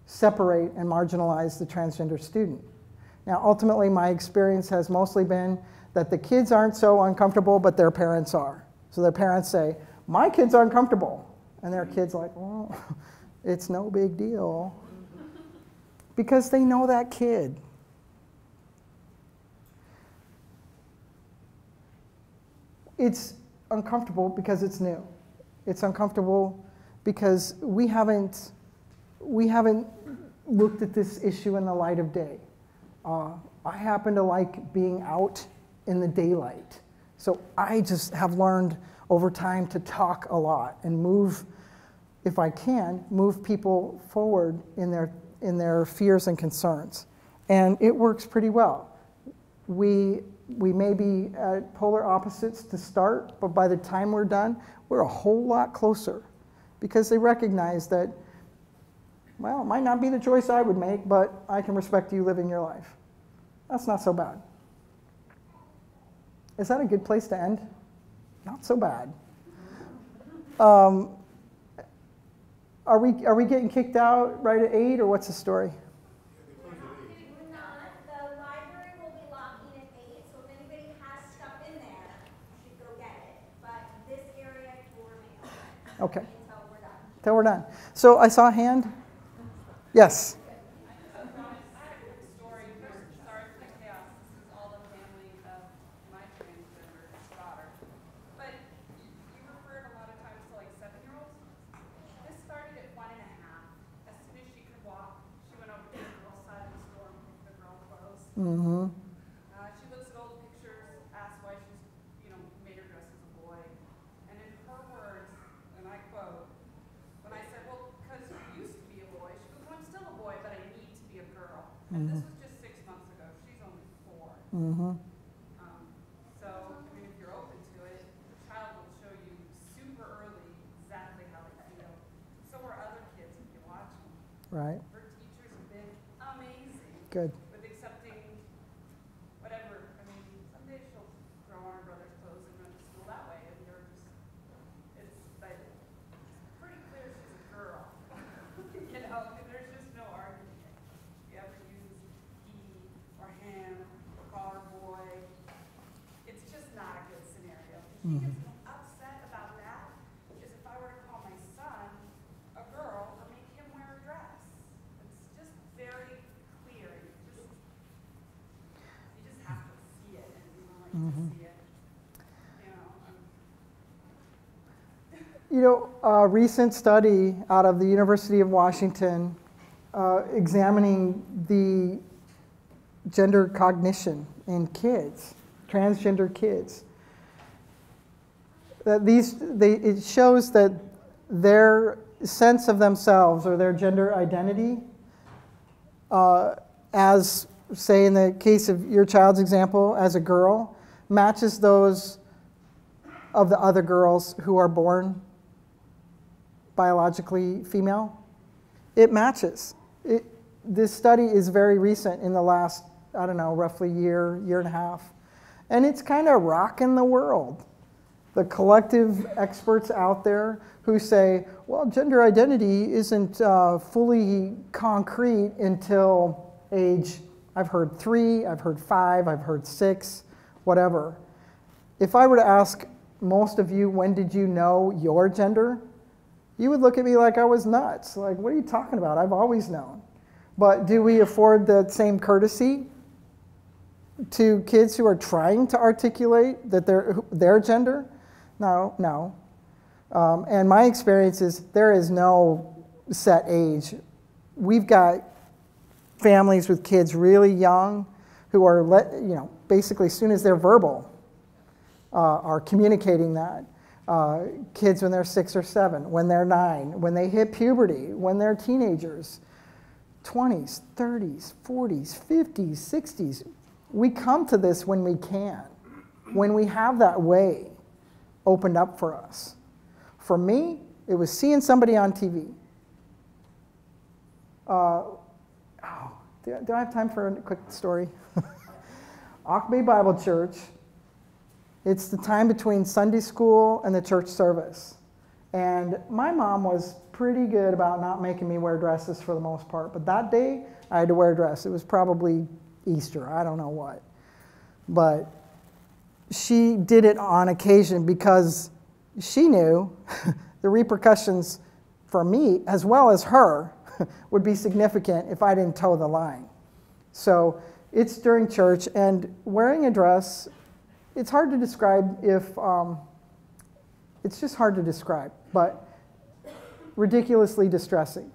separate and marginalize the transgender student. Now, ultimately, my experience has mostly been that the kids aren't so uncomfortable, but their parents are. So their parents say, My kids are uncomfortable. And their kids like, Well, it's no big deal. Because they know that kid. it's uncomfortable because it's new. It's uncomfortable because we haven't, we haven't looked at this issue in the light of day. Uh, I happen to like being out in the daylight. So I just have learned over time to talk a lot and move, if I can, move people forward in their, in their fears and concerns. And it works pretty well. We, we may be at polar opposites to start, but by the time we're done, we're a whole lot closer because they recognize that, well, it might not be the choice I would make, but I can respect you living your life. That's not so bad. Is that a good place to end? Not so bad. Um, are, we, are we getting kicked out right at 8, or what's the story? We're not. The library will be locking at eight, so if anybody has stuff in there, you should go get it. But this area will remain open Okay, until we're done. Till we're done. So I saw a hand. Yes. story And this was just six months ago. She's only four. Mm-hmm. Um, so, I mean, if you're open to it, the child will show you super early exactly how they feel. So are other kids if you watch them. Right. Her teachers have been amazing Good. with accepting whatever. I mean, someday she'll throw on her brother's clothes and run to school that way, and you're just, it's like pretty clear she's a girl. you know, and there's just no argument. You ever use he or him or call her boy, it's just not a good Mm-hmm. scenario. If upset about that, is if I were to call my son a girl or make him wear a dress. It's just very clear. You just, you just have to see it and you know, like to see it. You know, um, You know, a recent study out of the University of Washington uh, examining the gender cognition in kids, transgender kids. That these, they, it shows that their sense of themselves or their gender identity, uh, as say in the case of your child's example, as a girl, matches those of the other girls who are born biologically female. It matches. It, this study is very recent in the last, I don't know, roughly year, year and a half. And it's kind of rocking the world. The collective experts out there who say, well, gender identity isn't uh, fully concrete until age, I've heard three, I've heard five, I've heard six, whatever. If I were to ask most of you, when did you know your gender? You would look at me like I was nuts. Like, what are you talking about? I've always known. But do we afford the same courtesy to kids who are trying to articulate that their, their gender? No, no. Um, and my experience is there is no set age. We've got families with kids really young who are, let, you know, basically as soon as they're verbal, uh, are communicating that. Uh, kids when they're six or seven, when they're nine, when they hit puberty, when they're teenagers, 20s, 30s, 40s, 50s, 60s. We come to this when we can, when we have that way opened up for us. For me, it was seeing somebody on TV. Uh, oh, do, do I have time for a quick story? Auk Bay Bible Church it's the time between Sunday school and the church service. And my mom was pretty good about not making me wear dresses for the most part. But that day, I had to wear a dress. It was probably Easter, I don't know what. But she did it on occasion because she knew the repercussions for me, as well as her, would be significant if I didn't toe the line. So it's during church, and wearing a dress it's hard to describe if, um, it's just hard to describe, but ridiculously distressing.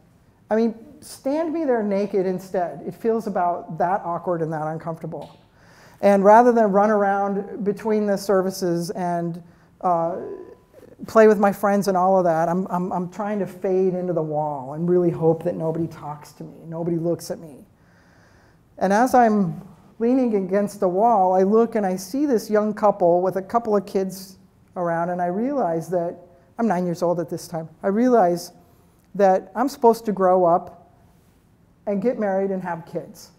I mean, stand me there naked instead. It feels about that awkward and that uncomfortable. And rather than run around between the services and uh, play with my friends and all of that, I'm, I'm, I'm trying to fade into the wall and really hope that nobody talks to me, nobody looks at me. And as I'm leaning against the wall, I look and I see this young couple with a couple of kids around, and I realize that I'm nine years old at this time. I realize that I'm supposed to grow up and get married and have kids.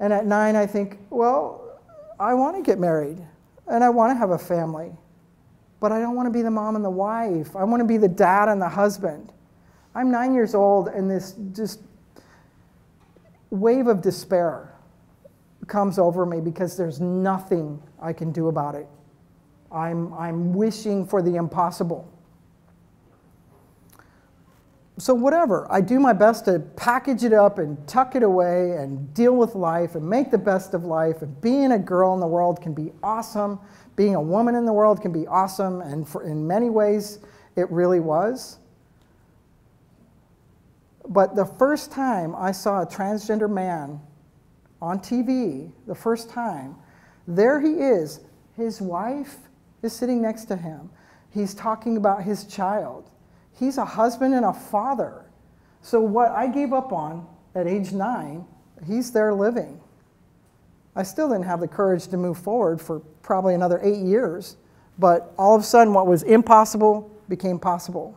And at nine, I think, well, I want to get married and I want to have a family, but I don't want to be the mom and the wife. I want to be the dad and the husband. I'm nine years old, and this just wave of despair comes over me because there's nothing I can do about it. I'm, I'm wishing for the impossible. So, whatever, I do my best to package it up and tuck it away and deal with life and make the best of life. And being a girl in the world can be awesome. Being a woman in the world can be awesome. And for, in many ways, it really was. But the first time I saw a transgender man on TV, the first time, there he is. His wife is sitting next to him. He's talking about his child. He's a husband and a father. So, what I gave up on at age nine, he's there living. I still didn't have the courage to move forward for probably another eight years, but all of a sudden, what was impossible became possible.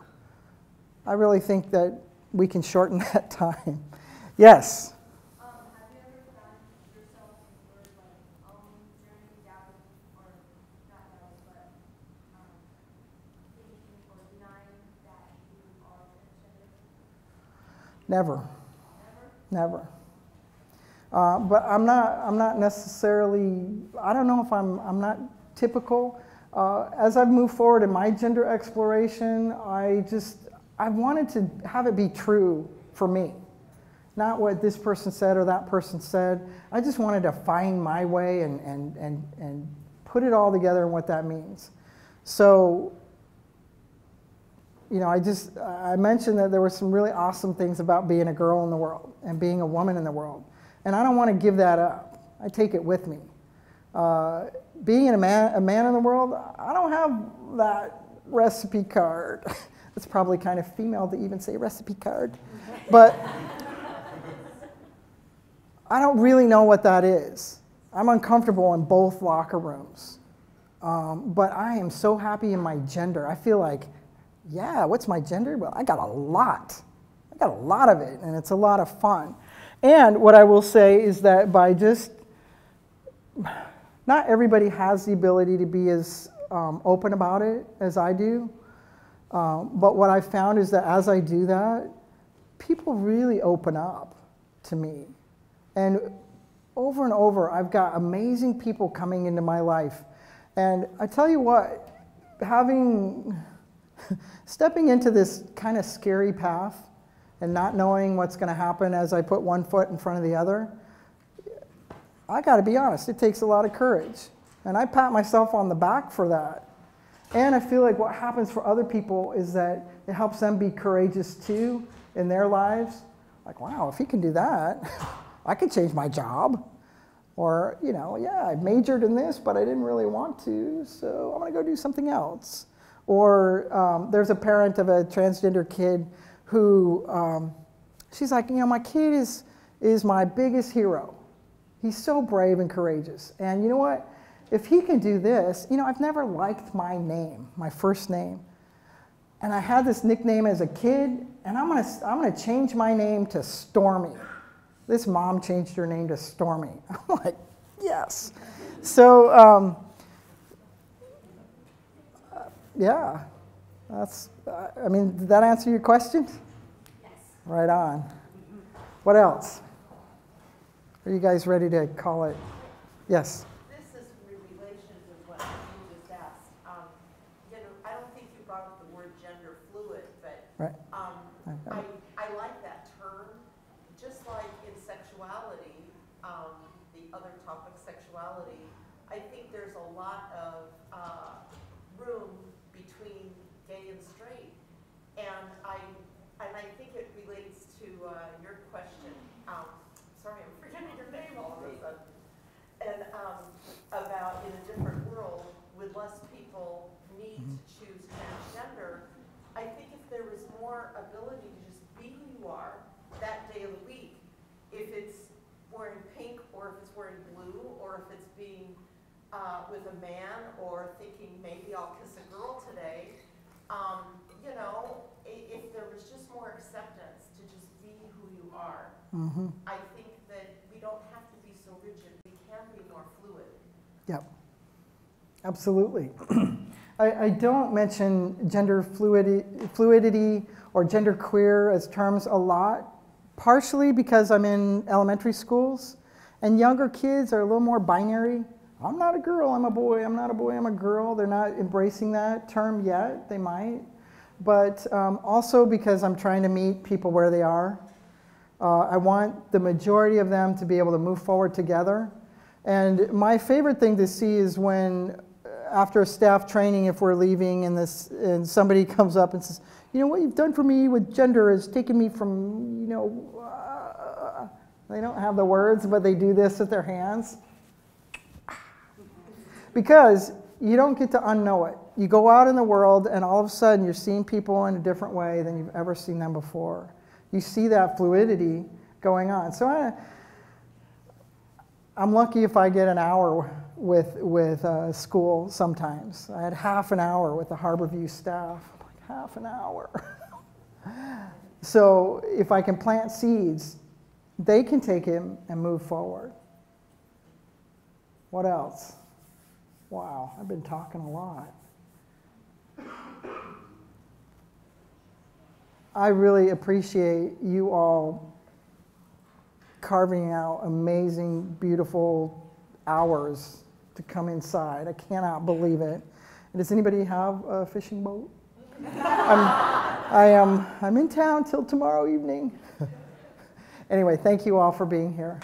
I really think that we can shorten that time. Yes. Um, have you ever found yourself in your like own journey down or not down, but um, thinking or denying that you are transgender? Never. Never. Uh, but I'm not, I'm not necessarily, I don't know if I'm, I'm not typical. Uh, as I've moved forward in my gender exploration, I just, I wanted to have it be true for me. Not what this person said or that person said. I just wanted to find my way and, and, and, and put it all together and what that means. So you know, I just I mentioned that there were some really awesome things about being a girl in the world and being a woman in the world, and I don't want to give that up. I take it with me. Uh, being a man, a man in the world, I don't have that recipe card. it's probably kind of female to even say recipe card, but I don't really know what that is. I'm uncomfortable in both locker rooms, um, but I am so happy in my gender. I feel like yeah, what's my gender? Well, I got a lot. I got a lot of it, and it's a lot of fun. And what I will say is that by just, not everybody has the ability to be as um, open about it as I do. Um, but what I found is that as I do that, people really open up to me. And over and over, I've got amazing people coming into my life. And I tell you what, having stepping into this kind of scary path and not knowing what's going to happen as I put one foot in front of the other, I got to be honest, it takes a lot of courage. And I pat myself on the back for that. And I feel like what happens for other people is that it helps them be courageous too in their lives. Like, wow, if he can do that, I could change my job. Or, you know, yeah, I majored in this, but I didn't really want to, so I'm going to go do something else. Or um, there's a parent of a transgender kid who, um, she's like, you know, my kid is, is my biggest hero. He's so brave and courageous. And you know what? If he can do this, you know, I've never liked my name, my first name. And I had this nickname as a kid, and I'm gonna, I'm gonna change my name to Stormy. This mom changed her name to Stormy. I'm like, yes. So, um, yeah, that's, uh, I mean, did that answer your question? Yes. Right on. What else? Are you guys ready to call it? Yes. This is in relation to what you just asked. Um, you know, I don't think you brought up the word gender fluid, but Right. um, I- I, I like that term. Just like in sexuality, um, the other topic, sexuality, I think And I, and I think it relates to uh, your question. Um, Sorry, I'm forgetting your name all of a sudden. And um, about in a different world, with less people need to choose transgender, I think if there was more ability to just be who you are that day of the week, if it's wearing pink or if it's wearing blue or if it's being uh, with a man or thinking maybe I'll kiss a girl today, um, you know, if there was just more acceptance to just be who you are, hmm I think that we don't have to be so rigid. We can be more fluid. Yep, absolutely. I, I don't mention gender fluidity, fluidity or genderqueer as terms a lot, partially because I'm in elementary schools and younger kids are a little more binary. I'm not a girl, I'm a boy, I'm not a boy, I'm a girl. They're not embracing that term yet, they might. But um, also because I'm trying to meet people where they are. Uh, I want the majority of them to be able to move forward together. And my favorite thing to see is when, uh, after a staff training, if we're leaving and, this, and somebody comes up and says, you know, what you've done for me with gender has taken me from, you know, uh, they don't have the words, but they do this with their hands. Because you don't get to unknow it. You go out in the world, and all of a sudden, you're seeing people in a different way than you've ever seen them before. You see that fluidity going on. So I, I'm lucky if I get an hour with, with uh, school sometimes. I had half an hour with the Harborview staff. Half an hour. so if I can plant seeds, they can take him and move forward. What else? Wow, I've been talking a lot. I really appreciate you all carving out amazing, beautiful hours to come inside. I cannot believe it. Does anybody have a fishing boat? I'm, I am, I'm in town till tomorrow evening. anyway, thank you all for being here.